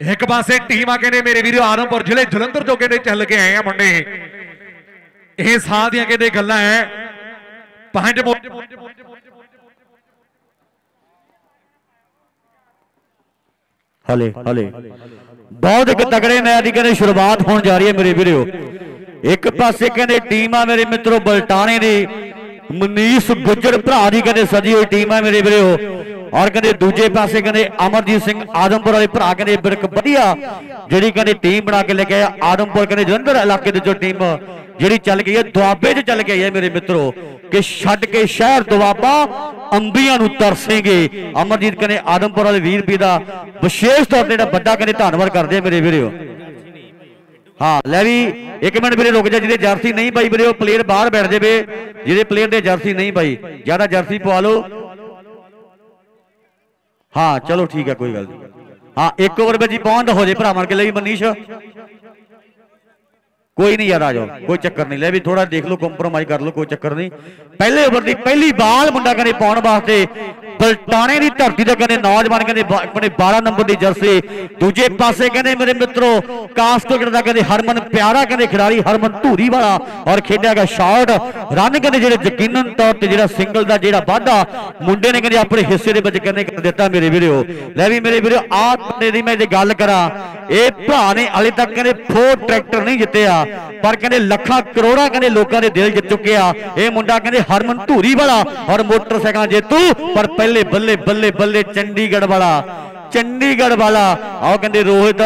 ਇੱਕ ਪਾਸੇ ਟੀਮ ਆ ਕਹਿੰਦੇ ਮੇਰੇ ਵੀਰੋ ਆਦਮਪੁਰ ਜ਼ਿਲ੍ਹੇ ਜਲੰਧਰ ਤੋਂ ਕਹਿੰਦੇ ਚੱਲ ਕੇ ਆਏ ਆ ਮੁੰਡੇ। ਇਹ ਸਾਹ ਦੀਆਂ ਕਹਿੰਦੇ ਗੱਲਾਂ ਐ। ਪੰਜ ਹਲੇ ਹਲੇ। ਬਹੁਤ ਇੱਕ ਤਗੜੇ ਮੈਚ ਦੀ ਕਹਿੰਦੇ ਸ਼ੁਰੂਆਤ ਹੋਣ ਜਾ ਰਹੀ ਹੈ ਮੇਰੇ ਵੀਰੋ। ਇੱਕ ਪਾਸੇ ਕਹਿੰਦੇ ਟੀਮ ਆ ਮੇਰੇ ਮਿੱਤਰੋ ਬਲਟਾਣੇ ਦੀ। ਮਨੀਸ਼ ਗੁੱਜਰ ਭਰਾ ਦੀ ਕਹਿੰਦੇ ਸਜੀ ਹੋਈ ਟੀਮ ਆ ਮੇਰੇ ਵੀਰੋ। ਔਰ ਕਹਿੰਦੇ ਦੂਜੇ ਪਾਸੇ ਕਹਿੰਦੇ ਅਮਰਜੀਤ ਸਿੰਘ ਆਦਮਪੁਰ ਵਾਲੇ ਭਰਾ ਕਹਿੰਦੇ ਬਿਰਕ ਵਧੀਆ ਜਿਹੜੀ ਕਹਿੰਦੇ ਟੀਮ ਬਣਾ ਕੇ ਲੈ ਕੇ ਆਏ ਆਦਮਪੁਰ ਕਹਿੰਦੇ ਜਲੰਧਰ ਇਲਾਕੇ ਦੀ ਜੋ ਟੀਮ ਜਿਹੜੀ ਚੱਲ ਗਈ ਹੈ, ਦੁਆਬੇ 'ਚ ਚੱਲ ਗਈ ਹੈ ਮੇਰੇ ਮਿੱਤਰੋ, ਕਿ ਛੱਡ ਕੇ ਸ਼ਹਿਰ ਦੁਆਬਾ ਅੰਬੀਆਂ ਨੂੰ ਤਰਸੇਗੇ। ਅਮਰਜੀਤ ਕਹਿੰਦੇ ਆਦਮਪੁਰ ਵਾਲੇ ਵੀਰ ਵੀ ਦਾ ਵਿਸ਼ੇਸ਼ ਤੌਰ ਤੇ ਜਿਹੜਾ ਵੱਡਾ ਕਹਿੰਦੇ ਧੰਨਵਾਦ ਕਰਦੇ ਆ ਮੇਰੇ ਵੀਰੋ। ਹਾਂ, ਲੈ ਵੀ, ਇੱਕ ਮਿੰਟ ਵੀਰੇ ਰੁਕ ਜਾ, ਜਿਹਦੇ ਜਰਸੀ ਨਹੀਂ ਪਾਈ ਵੀਰੇ, ਉਹ ਪਲੇਅਰ ਬਾਹਰ ਬੈਠ ਜਾਵੇ। ਜਿਹਦੇ ਪਲੇਅਰ ਦੇ ਜਰਸੀ ਨਹੀਂ ਪਾਈ, ਜ਼ਿਆਦਾ ਜਰਸੀ ਪਵਾ ਲਓ। ਹਾਂ, ਚਲੋ ਠੀਕ ਹੈ, ਕੋਈ ਗੱਲ ਨਹੀਂ। ਹਾਂ, ਇੱਕ ਓਵਰ ਵਿੱਚ ਹੀ ਪਹੁੰਚ ਹੋ ਜੇ ਭਰਾਵਾਂ ਕੇ ਲਈ ਮਨੀਸ਼। ਕੋਈ ਨਹੀਂ ਯਾਰ ਆ ਜਾਓ ਕੋਈ ਚੱਕਰ ਨਹੀਂ ਲੈ ਵੀ ਥੋੜਾ ਦੇਖ ਲਓ ਕੰਪਰੋਮਾਈਜ਼ ਕਰ ਲਓ ਕੋਈ ਚੱਕਰ ਨਹੀਂ ਪਹਿਲੇ ਓਵਰ ਦੀ ਪਹਿਲੀ ਬਾਲ ਮੁੰਡਾ ਕਹਿੰਦੇ ਪਾਉਣ ਵਾਸਤੇ ਬਲਟਾਣੇ ਦੀ ਧਰਤੀ ਤੇ ਕਹਿੰਦੇ ਨੌਜਵਾਨ ਕਹਿੰਦੇ ਬ- ਆਪਣੇ 12 ਨੰਬਰ ਦੀ ਜਰਸੀ। ਦੂਜੇ ਪਾਸੇ ਕਹਿੰਦੇ ਮੇਰੇ ਮਿੱਤਰੋ, ਕਾਸਟੋਗੜ ਦਾ ਕਹਿੰਦੇ ਹਰਮਨ ਪਿਆਰਾ ਕਹਿੰਦੇ ਖਿਡਾਰੀ ਹਰਮਨ ਧੂਰੀ ਵਾਲਾ ਔਰ ਖੇਡਿਆਗਾ ਸ਼ਾਟ। ਰਨ ਕਹਿੰਦੇ ਜਿਹੜੇ ਯਕੀਨਨ ਤੌਰ ਤੇ ਜਿਹੜਾ ਸਿੰਗਲ ਦਾ ਜਿਹੜਾ ਵਾਧਾ, ਮੁੰਡੇ ਨੇ ਕਹਿੰਦੇ ਆਪਣੇ ਹਿੱਸੇ ਦੇ ਵਿੱਚ ਕਹਿੰਦੇ ਕਰ ਦਿੱਤਾ ਮੇਰੇ ਵੀਰੋ। ਲੈ ਵੀ ਮੇਰੇ ਵੀਰੋ, ਆਹ ਬੰਦੇ ਦੀ ਮੈਂ ਜੇ ਗੱਲ ਕਰਾਂ, ਇਹ ਭਰਾ ਨੇ ਹਲੇ ਤੱਕ ਕਹਿੰਦੇ ਫੋਰ ਟਰੈਕਟਰ ਨਹੀਂ ਜਿੱਤਿਆ। ਪਰ ਕਹਿੰਦੇ ਲੱਖਾਂ ਕਰੋੜਾਂ ਕਹਿੰਦੇ ਲੋਕਾਂ ਦੇ ਦਿਲ ਜਿੱਤ ਚੁੱਕਿਆ ਇਹ ਮੁੰਡਾ ਕਹਿੰਦੇ ਹਰਮਨ ਧੂਰੀ ਵਾਲਾ ਔਰ ਮੋਟਰਸਾਈਕਲਾਂ ਜੇਤੂ, ਪਰ ਪਹਿਲੇ ਬੱਲੇ ਬੱਲੇ ਬੱਲੇ ਚੰਡੀਗੜ੍ਹ ਵਾਲਾ। ਚੰਡੀਗੜ੍ਹ ਵਾਲਾ। ਆਓ ਕਹਿੰਦੇ ਰੋਹਿਤ,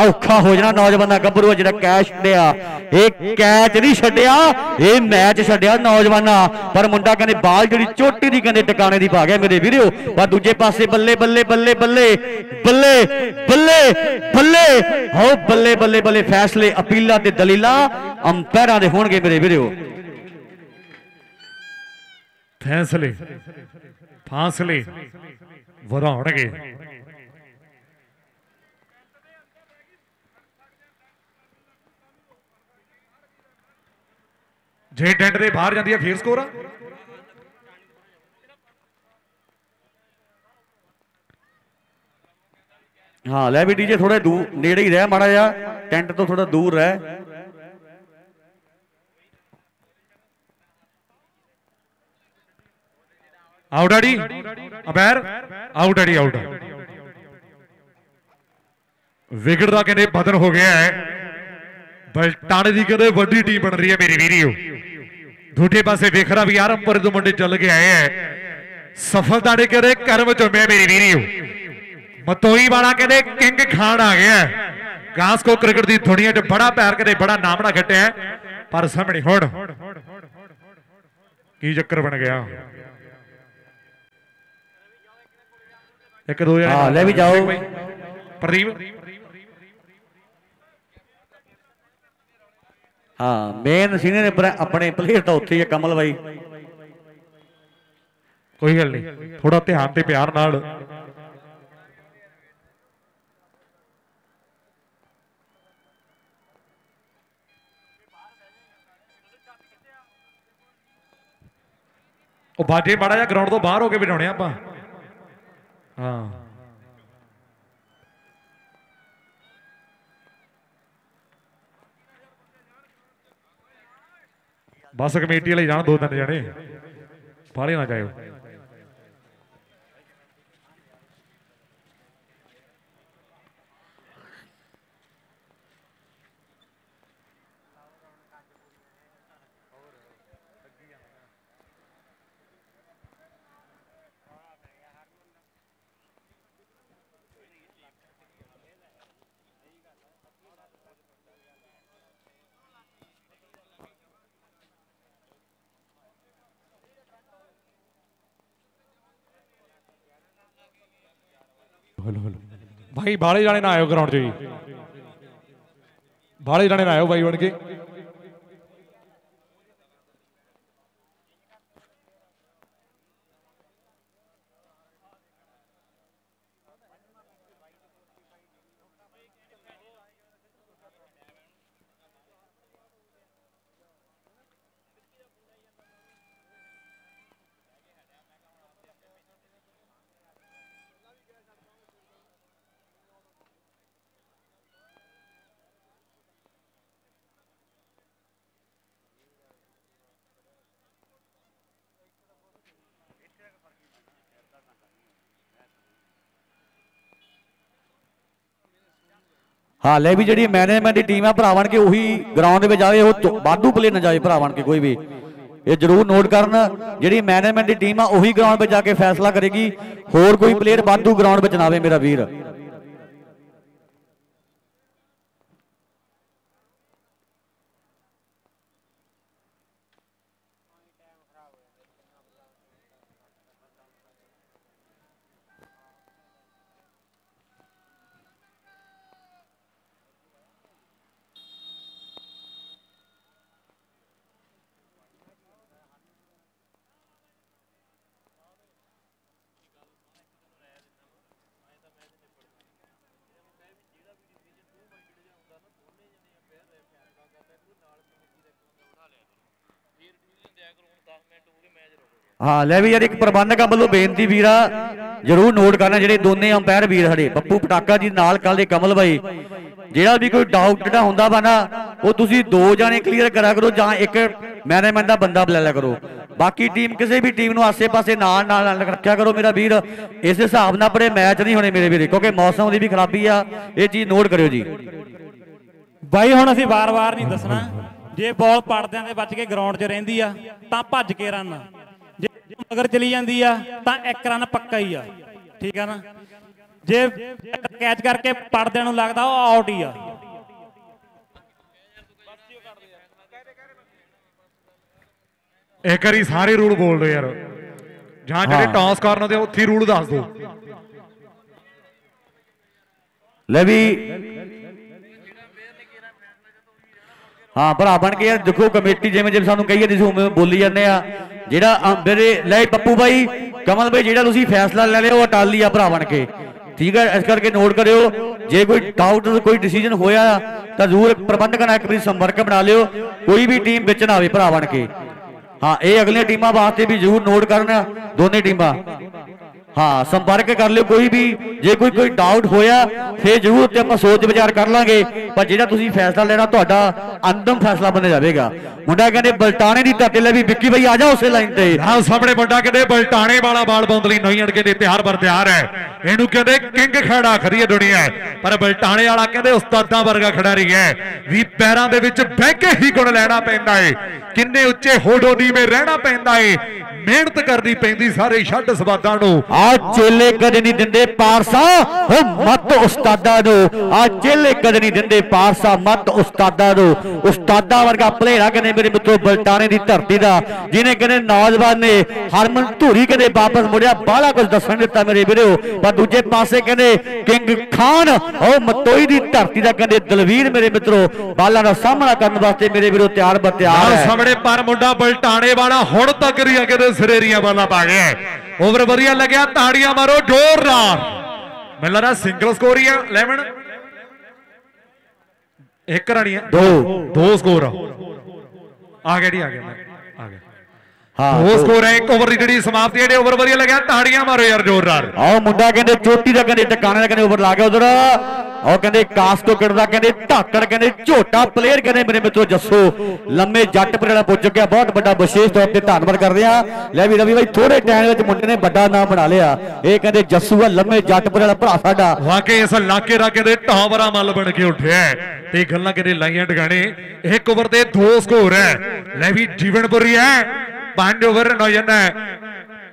ਔਖਾ ਹੋ ਜਾਣਾ ਨੌਜਵਾਨਾਂ ਗੱਭਰੂ, ਜਿਹੜਾ ਕੈਚ ਛੱਡਿਆ। ਇਹ ਕੈਚ ਨਹੀਂ ਛੱਡਿਆ, ਇਹ ਮੈਚ ਛੱਡਿਆ ਨੌਜਵਾਨਾਂ। ਪਰ ਮੁੰਡਾ ਕਹਿੰਦੇ ਬਾਲ ਜਿਹੜੀ ਚੋਟੀ ਦੀ ਕਹਿੰਦੇ ਟਿਕਾਣੇ ਦੀ ਪਾ ਗਿਆ ਮੇਰੇ ਵੀਰੋ ਪਰ ਦੂਜੇ ਪਾਸੇ ਬੱਲੇ ਬੱਲੇ ਬੱਲੇ ਬੱਲੇ ਬੱਲੇ ਬੱਲੇ ਬੱਲੇ। ਹੋ ਬੱਲੇ ਬੱਲੇ ਬੱਲੇ ਫੈਸਲੇ ਅਪੀਲਾਂ ਤੇ ਦਲੀਲਾਂ ਅੰਪਾਇਰਾਂ ਦੇ ਹੋਣਗੇ ਮੇਰੇ ਵੀਰੋ ਫੈਸਲੇ, ਫਾਸਲੇ ਵਧਾਉਣਗੇ ਜੇ ਟੈਂਟ ਦੇ ਬਾਹਰ ਜਾਂਦੀ ਹੈ, ਫੇਰ ਸਕੋਰ ਆ? ਹਾਂ, ਲੈ ਵੀ ਡੀਜੇ ਥੋੜਾ ਦੂਰ ਨੇੜੇ ਹੀ ਰਹਿ ਮਾੜਾ ਜਿਹਾ। ਟੈਂਟ ਤੋਂ ਥੋੜਾ ਦੂਰ ਰਹਿ। ਆਊਟ ਆੜੀ ਅਬੈਰ ਆਊਟ ਆੜੀ ਆਊਟ ਵਿਕਟ ਦਾ ਕਹਿੰਦੇ ਬਦਨ ਹੋ ਗਿਆ ਹੈ। ਬਲਟਾਣੇ ਦੀ ਕਹਿੰਦੇ ਵੱਡੀ ਟੀਮ ਬਣ ਰਹੀ ਹੈ, ਮੇਰੀ ਵੀਡੀਓ ਦੂਜੇ ਪਾਸੇ ਵੇਖਰਾ ਵੀ ਆਰੰਪੁਰ ਤੋਂ ਮੁੰਡੇ ਚੱਲ ਕੇ ਆਏ ਹੈ ਸਫਲਤਾ ਦੇ ਕਹਿੰਦੇ ਕਰਮ ਚੁੰਮਿਆ ਮੇਰੀ ਵੀਡੀਓ ਮਤੋਈ ਵਾਲਾ ਕਹਿੰਦੇ ਕਿੰਗ ਖਾਨ ਆ ਗਿਆ ਹੈ। ਗਾਸਕੋ ਕ੍ਰਿਕਟ ਦੀ ਦੁਨੀਆ 'ਚ ਬੜਾ ਪੈਰ ਕਦੇ ਬੜਾ ਨਾਮਣਾ ਖੱਟਿਆ। ਪਰ ਸਾਹਮਣੇ ਹੁਣ ਕੀ ਚੱਕਰ ਬਣ ਗਿਆ ਇੱਕ ਦੋ ਜਣੇ ਹਾਂ, ਲੈ ਵੀ ਜਾਓ। ਪ੍ਰਦੀਪ ਹਾਂ ਮੇਨ ਸੀਨੀਅਰ ਆਪਣੇ ਪਲੇਅਰ ਤਾਂ ਉੱਥੇ ਹੀ ਹੈ ਕਮਲ ਬਾਈ। ਕੋਈ ਗੱਲ ਨਹੀਂ ਥੋੜਾ ਧਿਆਨ ਤੇ ਪਿਆਰ ਨਾਲ। ਉਹ ਬਾਜੇ ਮਾੜਾ ਜਿਹਾ ਗਰਾਊਂਡ ਤੋਂ ਬਾਹਰ ਹੋ ਕੇ ਬਿਠਾਉਣੇ ਆਪਾਂ। ਹਾਂ। ਬਸ ਕਮੇਟੀ ਵਾਲੇ ਜਾਣ ਦੋ ਤਿੰਨ ਜਣੇ। ਬਾਹਲੇ ਨਾ ਜਾਇਓ ਭਾਈ ਬਾਲੇ ਜਾਣੇ ਨਾ ਆਇਓ ਗਰਾਊਂਡ 'ਚ ਜੀ ਬਾਲੇ ਜਾਣੇ ਨਾ ਆਇਓ ਭਾਈ ਬਣ ਕੇ ਹਾਂ, ਲੈ ਵੀ ਜਿਹੜੀ ਮੈਨੇਜਮੈਂਟ ਦੀ ਟੀਮ ਆ, ਭਰਾ ਬਣ ਕੇ ਉਹੀ ਗਰਾਊਂਡ ਦੇ ਵਿੱਚ ਆਵੇ ਉਹ ਚ- ਵਾਧੂ ਪਲੇ ਨਾ ਜਾਵੇ ਭਰਾ ਬਣ ਕੇ ਕੋਈ ਵੀ। ਇਹ ਜਰੂਰ ਨੋਟ ਕਰਨ, ਜਿਹੜੀ ਮੈਨੇਜਮੈਂਟ ਦੀ ਟੀਮ ਆ, ਉਹੀ ਗਰਾਊਂਡ ਵਿੱਚ ਜਾ ਕੇ ਫੈਸਲਾ ਕਰੇਗੀ। ਹੋਰ ਕੋਈ ਪਲੇਅਰ ਵਾਧੂ ਗਰਾਊਂਡ ਵਿੱਚ ਨਾ ਆਵੇ ਮੇਰਾ ਵੀਰ। ਹਾਂ ਲੈ ਵੀ ਯਾਰ ਇੱਕ ਪ੍ਰਬੰਧਕਾਂ ਵੱਲੋਂ ਬੇਨਤੀ ਵੀਰਾ ਜਰੂਰ ਨੋਟ ਕਰਨਾ ਜਿਹੜੇ ਦੋਨੇ ਅੰਪਾਇਰ ਵੀਰ ਸਾਡੇ ਪੱਪੂ ਪਟਾਕਾ ਜੀ ਨਾਲ ਕੱਲ ਦੇ ਕਮਲ ਬਾਈ। ਜਿਹੜਾ ਵੀ ਕੋਈ ਡਾਊਟ ਜਿਹੜਾ ਹੁੰਦਾ ਵਾ ਨਾ, ਉਹ ਤੁਸੀਂ ਦੋ ਜਾਣੇ ਕਲੀਅਰ ਕਰਿਆ ਕਰੋ ਜਾਂ ਇੱਕ ਮੈਨੇਜਮੈਂਟ ਦਾ ਬੰਦਾ ਬੁਲਾ ਲਿਆ ਕਰੋ। ਬਾਕੀ ਟੀਮ ਕਿਸੇ ਵੀ ਟੀਮ ਨੂੰ ਆਸੇ-ਪਾਸੇ ਨਾਲ ਨਾਲ ਰੱਖਿਆ ਕਰੋ ਮੇਰਾ ਵੀਰ। ਇਸ ਹਿਸਾਬ ਨਾਲ ਬੜੇ ਮੈਚ ਨਹੀਂ ਹੋਣੇ ਮੇਰੇ ਵੀਰੇ, ਕਿਉਂਕਿ ਮੌਸਮ ਦੀ ਵੀ ਖਰਾਬੀ ਆ। ਇਹ ਚੀਜ਼ ਨੋਟ ਕਰਿਓ ਜੀ। ਬਾਈ, ਹੁਣ ਅਸੀਂ ਵਾਰ-ਵਾਰ ਨਹੀਂ ਦੱਸਣਾ। ਜੇ ਬਾਲ ਪੜਦਿਆਂ ਦੇ ਬਚ ਕੇ ਗਰਾਊਂਡ 'ਚ ਰਹਿੰਦੀ ਆ, ਤਾਂ ਭੱਜ ਕੇ ਰਨ ਮਗਰ ਚਲੀ ਜਾਂਦੀ ਆ ਤਾਂ ਇੱਕ ਰਨ ਪੱਕਾ ਹੀ ਆ। ਠੀਕ ਆ ਨਾ? ਜੇ ਕੈਚ ਕਰਕੇ ਪੜਦਿਆਂ ਨੂੰ ਲੱਗਦਾ ਉਹ ਆਊਟ ਹੀ ਆ। ਇੱਕ ਵਾਰੀ ਸਾਰੇ ਰੂਲ ਬੋਲ ਦਿਓ ਯਾਰ। ਜਾਂ ਜਿਹੜੇ। ਟਾਸ ਕਰਨ ਦੇ ਉੱਥੇ ਰੂਲ ਦੱਸ ਦਿਓ ਲੈ ਵੀ ਹਾਂ ਭਰਾ ਬਣ ਕੇ ਯਾਰ ਦੇਖੋ ਕਮੇਟੀ ਜਿਵੇਂ ਜਿਵੇਂ ਸਾਨੂੰ ਕਹੀਏ ਤੁਸੀਂ ਉਵੇਂ ਬੋਲੀ ਜਾਂਦੇ ਆ। ਜਿਹੜਾ ਮੇਰੇ ਲੈ ਪੱਪੂ ਬਾਈ, ਕਮਲ ਬਾਈ, ਜਿਹੜਾ ਤੁਸੀਂ ਫੈਸਲਾ ਲੈ ਲਿਆ, ਉਹ ਅਟਾਲੀ ਆ ਭਰਾ ਬਣ ਕੇ। ਠੀਕ ਹੈ, ਇਸ ਕਰਕੇ ਨੋਟ ਕਰਿਓ, ਜੇ ਕੋਈ ਡਾਊਟ ਕੋਈ ਡਿਸੀਜਨ ਹੋਇਆ, ਤਾਂ ਜ਼ਰੂਰ ਪ੍ਰਬੰਧਕਾਂ ਨਾਲ ਇੱਕ ਵਾਰੀ ਸੰਪਰਕ ਬਣਾ ਲਿਓ, ਕੋਈ ਵੀ ਟੀਮ ਵਿੱਚ ਨਾ ਆਵੇ ਭਰਾ ਬਣ ਕੇ। ਹਾਂ, ਇਹ ਅਗਲੀਆਂ ਟੀਮਾਂ ਵਾਸਤੇ ਵੀ ਜ਼ਰੂਰ ਨੋਟ ਕਰਨ, ਦੋਨੇ ਟੀਮਾਂ ਹਾਂ, ਸੰਪਰਕ ਕਰ ਲਿਓ ਕੋਈ ਵੀ। ਜੇ ਕੋਈ ਕੋਈ ਡਾਊਟ ਹੋਇਆ, ਫੇਰ ਜ਼ਰੂਰ ਤੇ ਆਪਾਂ ਸੋਚ ਵਿਚਾਰ ਕਰ ਲਾਂਗੇ। ਪਰ ਜਿਹੜਾ ਤੁਸੀਂ ਫੈਸਲਾ ਲੈਣਾ, ਤੁਹਾਡਾ ਅੰਤਮ ਫੈਸਲਾ ਬਣਿਆ ਜਾਵੇਗਾ। ਮੁੰਡਾ ਕਹਿੰਦੇ, ਬਲਟਾਣੇ ਦੀ ਧਰਤੀ ਲੈ ਵੀ ਵਿੱਕੀ ਬਈ ਆ ਜਾ ਉਸੇ ਲਾਈਨ ਤੇ। ਆਹ ਸਾਹਮਣੇ ਮੁੰਡਾ ਕਹਿੰਦੇ, ਬਲਟਾਣੇ ਵਾਲਾ ਬਾਲ ਬੌਂਦਲੀ ਨਹੀਂ ਅੜ ਕਹਿੰਦੇ ਤਿਆਰ ਬਰ ਤਿਆਰ ਹੈ। ਇਹਨੂੰ ਕਹਿੰਦੇ, ਕਿੰਗ ਖੜਾ ਖੜੀ ਹੈ। ਦੁਨੀਆ ਪਰ ਬਲਟਾਣੇ ਵਾਲਾ ਕਹਿੰਦੇ, ਉਸਤਾਦਾਂ ਵਰਗਾ ਖਿਡਾਰੀ ਹੈ। ਵੀ ਪੈਰਾਂ ਦੇ ਵਿੱਚ ਬਹਿ ਕੇ ਹੀ ਗੁਣ ਲੈਣਾ ਪੈਂਦਾ ਏ। ਕਿੰਨੇ ਉੱਚੇ ਹੋਡੋ ਨੀਵੇਂ ਰਹਿਣਾ ਪੈਂਦਾ ਏ। ਮਿਹਨਤ ਕਰਨੀ ਪੈਂਦੀ ਸਾਰੇ ਛੱਡ ਸਵਾਦਾਂ ਨੂੰ। ਆ ਚੇਲੇ ਕਦੇ ਨਹੀਂ ਦਿੰਦੇ ਪਾਰਸਾ ਉਹ ਮਤ ਉਸਤਾਦਾਂ ਨੂੰ। ਆ ਚੇਲੇ ਕਦੇ ਨਹੀਂ ਦਿੰਦੇ ਪਾਰਸਾ ਮਤ ਉਸਤਾਦਾਂ ਨੂੰ। ਉਸਤਾਦਾਂ ਵਰਗਾ ਪਲੇਅਰ ਆ ਕਹਿੰਦੇ ਮੇਰੇ ਮਿੱਤਰੋ ਬਲਟਾਣੇ ਦੀ ਧਰਤੀ ਦਾ ਜਿਹਨੇ ਕਹਿੰਦੇ ਨੌਜਵਾਨ ਨੇ ਹਰਮਨ ਧੂਰੀ ਕਹਿੰਦੇ ਵਾਪਸ ਮੁੜਿਆ ਬਾਹਲਾ ਕੁਝ ਦੱਸਣ ਦਿੱਤਾ ਮੇਰੇ ਵੀਰੋ। ਪਰ ਦੂਜੇ ਪਾਸੇ ਕਹਿੰਦੇ ਕਿੰਗ ਖਾਨ ਉਹ ਮਤੋਈ ਦੀ ਧਰਤੀ ਦਾ ਕਹਿੰਦੇ ਦਲਵੀਰ ਮੇਰੇ ਮਿੱਤਰੋ ਬਾਲਾਂ ਦਾ ਸਾਹਮਣਾ ਕਰਨ ਵਾਸਤੇ ਮੇਰੇ ਵੀਰੋ ਤਿਆਰ ਬਰ ਤਿਆਰ ਆਹ ਹੈ। ਸਾਹਮਣੇ ਪਰ ਮੁੰਡਾ ਬਲਟਾਣੇ ਵਾਲਾ ਹੁਣ ਤੱਕ ਰੀਆਂ ਕਿਤੇ ਸਰੇਰੀਆਂ ਵਾਲਾ ਪਾ ਗਿਆ ਓਵਰ ਵਧੀਆ ਲੱਗਿਆ, ਤਾੜੀਆਂ ਮਾਰੋ, ਜ਼ੋਰਦਾਰ। ਮੈਨੂੰ ਲੱਗਦਾ ਸਿੰਗਲ ਸਕੋਰ ਹੀ ਆ 11 ਇੱਕ ਰਣੀ ਦੋ ਦੋ ਸਕੋਰ ਆ। ਆ ਗਿਆ ਜੀ, ਆ ਗਿਆ। ਹਾਂ ਦੋ ਸਕੋਰ ਹੈ ਇੱਕ ਓਵਰ ਦੀ ਜਿਹੜੀ ਸਮਾਪਤੀ ਹੈ, ਜਿਹੜੇ ਓਵਰ ਵਧੀਆ ਲੱਗਿਆ ਤਾੜੀਆਂ ਮਾਰੋ ਯਾਰ ਜ਼ੋਰਦਾਰ। ਆਹ ਮੁੰਡਾ ਕਹਿੰਦੇ ਚੋਟੀ ਦਾ ਕਹਿੰਦੇ ਟਿਕਾਣੇ ਦਾ ਕਹਿੰਦੇ ਓਵਰ ਲਾ ਗਿਆ ਉਧਰ। ਉਹ ਕਹਿੰਦੇ ਕਾਸਟੋ ਕਿੜਦਾ ਕਹਿੰਦੇ ਧਾਕੜ ਕਹਿੰਦੇ ਝੋਟਾ ਪਲੇਅਰ ਕਹਿੰਦੇ ਮੇਰੇ ਮਿੱਤਰੋ ਜੱਸੋ। ਲੰਮੇ ਜੱਟ ਪਲੇਅਰ ਪੁੱਜ ਚੁੱਕਿਆ ਬਹੁਤ ਵੱਡਾ ਵਿਸ਼ੇਸ਼ ਤੌਰ ਤੇ ਧੰਨਵਾਦ ਕਰਦੇ ਆ ਲੈ ਵੀ ਰਵੀ ਬਾਈ ਥੋੜੇ ਟਾਈਮ ਵਿੱਚ ਮੁੰਡੇ ਨੇ ਵੱਡਾ ਨਾਮ ਬਣਾ ਲਿਆ। ਇਹ ਕਹਿੰਦੇ ਜੱਸੂ ਆ ਲੰਮੇ ਜੱਟ ਪਲੇਅਰ ਭਰਾ ਸਾਡਾ। ਵਾਕਈ ਇਸ ਇਲਾਕੇ ਦਾ ਕਹਿੰਦੇ ਟਾਵਰਾ ਮੱਲ ਬਣ ਕੇ ਉੱਠਿਆ ਤੇ ਗੱਲਾਂ ਕਿਤੇ ਲਾਈਆਂ ਟਿਕਾਣੇ। ਇੱਕ ਓਵਰ ਤੇ ਦੋ ਸਕੋਰ ਹੈ। ਲੈ ਵੀ ਜੀਵਨਪੁਰੀ ਹੈ। ਪੰਜ ਓਵਰ ਨੌਜਨ ਹੈ।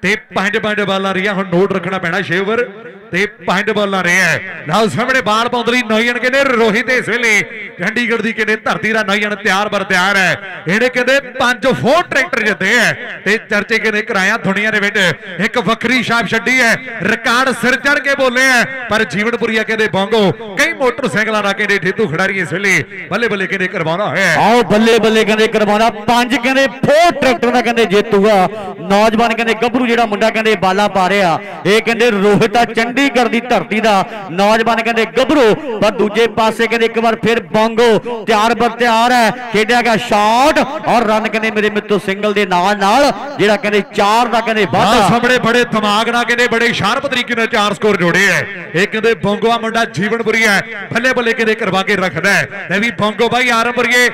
ਤੇ ਪੰਜ ਪੰਜ ਬਾਲਾਂ ਰਹੀਆਂ, ਹੁਣ ਨੋਟ ਰੱਖਣਾ ਪੈਣਾ 6 ਓਵਰ। ਤੇ ਪੰਜ ਬਾਲਾਂ ਰਹੇ ਹੈ। ਨਾਲ ਸਾਹਮਣੇ ਬਾਲ ਪਾਉਂਦ ਲਈ ਕਹਿੰਦੇ, ਰੋਹਿਤ ਇਸ ਵੇਲੇ ਚੰਡੀਗੜ੍ਹ ਦੀ ਕਹਿੰਦੇ ਧਰਤੀ ਦਾ ਨੌਜਨ ਤਿਆਰ ਬਰ ਤਿਆਰ ਹੈ। ਇਹਨੇ ਕਹਿੰਦੇ ਪੰਜ ਫੋਰ ਟਰੈਕਟਰ ਜਿੱਤੇ ਹੈ ਤੇ ਚਰਚੇ ਕਹਿੰਦੇ ਕਰਾਇਆ ਦੁਨੀਆ ਦੇ ਵਿੱਚ। ਇੱਕ ਵੱਖਰੀ ਛਾਪ ਛੱਡੀ ਹੈ। ਰਿਕਾਰਡ ਸਿਰ ਚੜ ਕੇ ਬੋਲੇ ਹੈ। ਪਰ ਜੀਵਨਪੁਰੀਆ ਕਹਿੰਦੇ, ਬੋਂਗੋ, ਕਈ ਮੋਟਰਸਾਈਕਲਾਂ ਦਾ ਕਹਿੰਦੇ ਠੇਤੂ ਖਿਡਾਰੀ ਇਸ ਵੇਲੇ ਬੱਲੇ ਬੱਲੇ ਕਹਿੰਦੇ ਕਰਵਾਉਣਾ ਹੈ। ਆਓ ਬੱਲੇ ਬੱਲੇ ਕਹਿੰਦੇ ਕਰਵਾਉਣਾ। ਪੰਜ ਕਹਿੰਦੇ ਫੋਰ ਟਰੈਕਟਰ ਦਾ ਕਹਿੰਦੇ ਜੇਤੂਗਾ। ਨੌਜਵਾਨ ਕਹਿੰਦੇ ਗੱਭਰੂ ਜਿਹੜਾ ਮੁੰਡਾ ਕਹਿੰਦੇ ਬਾਲਾ ਪਾ ਰਿਹਾ। ਇਹ ਕਹਿੰਦੇ ਰੋਹਿਤ ਦਾ ਆ ਚੰਡੀਗੜ੍ਹ ਦੀ ਧਰਤੀ ਦਾ। ਨੌਜਵਾਨ ਕਹਿੰਦੇ, ਗੱਭਰੂ। ਪਰ ਦੂਜੇ ਪਾਸੇ ਕਹਿੰਦੇ, ਇੱਕ ਵਾਰ ਫਿਰ ਬੋਂਗੋ, ਤਿਆਰ ਬਰ ਤਿਆਰ ਹੈ। ਖੇਡਿਆ ਗਿਆ ਸ਼ਾਟ ਔਰ ਰਨ ਕਹਿੰਦੇ, ਮੇਰੇ ਮਿੱਤਰੋ, ਸਿੰਗਲ ਦੇ ਨਾਲ ਨਾਲ ਜਿਹੜਾ ਕਹਿੰਦੇ, ਚਾਰ ਦਾ ਕਹਿੰਦੇ, ਵਾਧਾ। ਸਾਹਮਣੇ ਬੜੇ ਦਿਮਾਗ ਨਾਲ ਕਹਿੰਦੇ, ਬੜੇ ਸ਼ਾਰਪ ਤਰੀਕੇ ਨਾਲ ਚਾਰ ਸਕੋਰ ਜੋੜੇ ਐ ਇਹ ਕਹਿੰਦੇ, ਬੋਂਗੋਆ ਮੁੰਡਾ ਜੀਵਨਪੁਰੀ ਹੈ। ਬੱਲੇ ਬੱਲੇ ਕਹਿੰਦੇ, ਕਰਵਾ ਕੇ ਰੱਖਦਾ ਹੈ। ਲੈ ਵੀ ਬੋਂਗੋ ਬਾਈ, ਆਰੰਭਰੀਏ।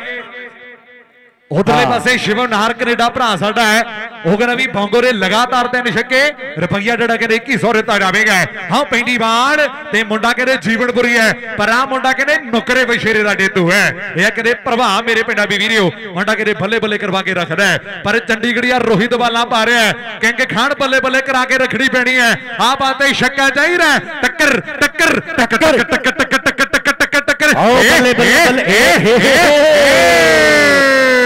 ਉਧਰਲੇ। ਪਾਸੇ ਸ਼ਿਵਮ ਨਾਹਰ ਕੈਨੇਡਾ ਭਰਾ ਸਾਡਾ ਹੈ। ਉਹ ਕਹਿੰਦਾ ਵੀ ਬੌਂਗੋ ਦੇ ਲਗਾਤਾਰ ਤਿੰਨ ਛੱਕੇ ਰੁਪਈਆ ਜਿਹੜਾ ਕਹਿੰਦੇ 2100 ਦਿੱਤਾ ਜਾਵੇਗਾ ਹਾਂ। ਪੈਂਦੀ ਬਾਣ ਤੇ ਮੁੰਡਾ ਕਹਿੰਦੇ ਜੀਵਨਪੁਰੀ ਹੈ ਪਰ ਆ ਮੁੰਡਾ ਕਹਿੰਦੇ ਨੁਕਰੇ ਬਸ਼ੇਰੇ ਦਾ ਡੇਤੂ ਹੈ। ਇਹ ਕਹਿੰਦੇ ਪ੍ਰਭਾਵ ਮੇਰੇ ਪਿੰਡਾਂ ਵੀ ਵੀਰਿਓ ਮੁੰਡਾ ਕਹਿੰਦੇ ਬੱਲੇ ਬੱਲੇ ਕਰਵਾ ਕੇ ਰੱਖਦਾ ਪਰ ਚੰਡੀਗੜ੍ਹੀਆ ਰੋਹਿਤ ਵਾਲਾ ਪਾ ਰਿਹਾ ਹੈ। ਕਿੰਗ ਖਾਨ ਬੱਲੇ ਬੱਲੇ ਕਰਾ ਕੇ ਰੱਖਣੀ ਪੈਣੀ ਹੈ। ਆ ਬਾਤੇ ਛੱਕਾ ਚਾਹੀਦਾ। ਟੱਕਰ ਟੱਕਰ ਟੱਕਰ ਟੱਕਰ ਟੱਕਰ ਟੱਕਰ ਟੱਕਰ ਟੱਕਰ ਟੱਕਰ। ਟੱਕਰ ਬੱਲੇ। ਬੱਲੇ ਬੱਲੇ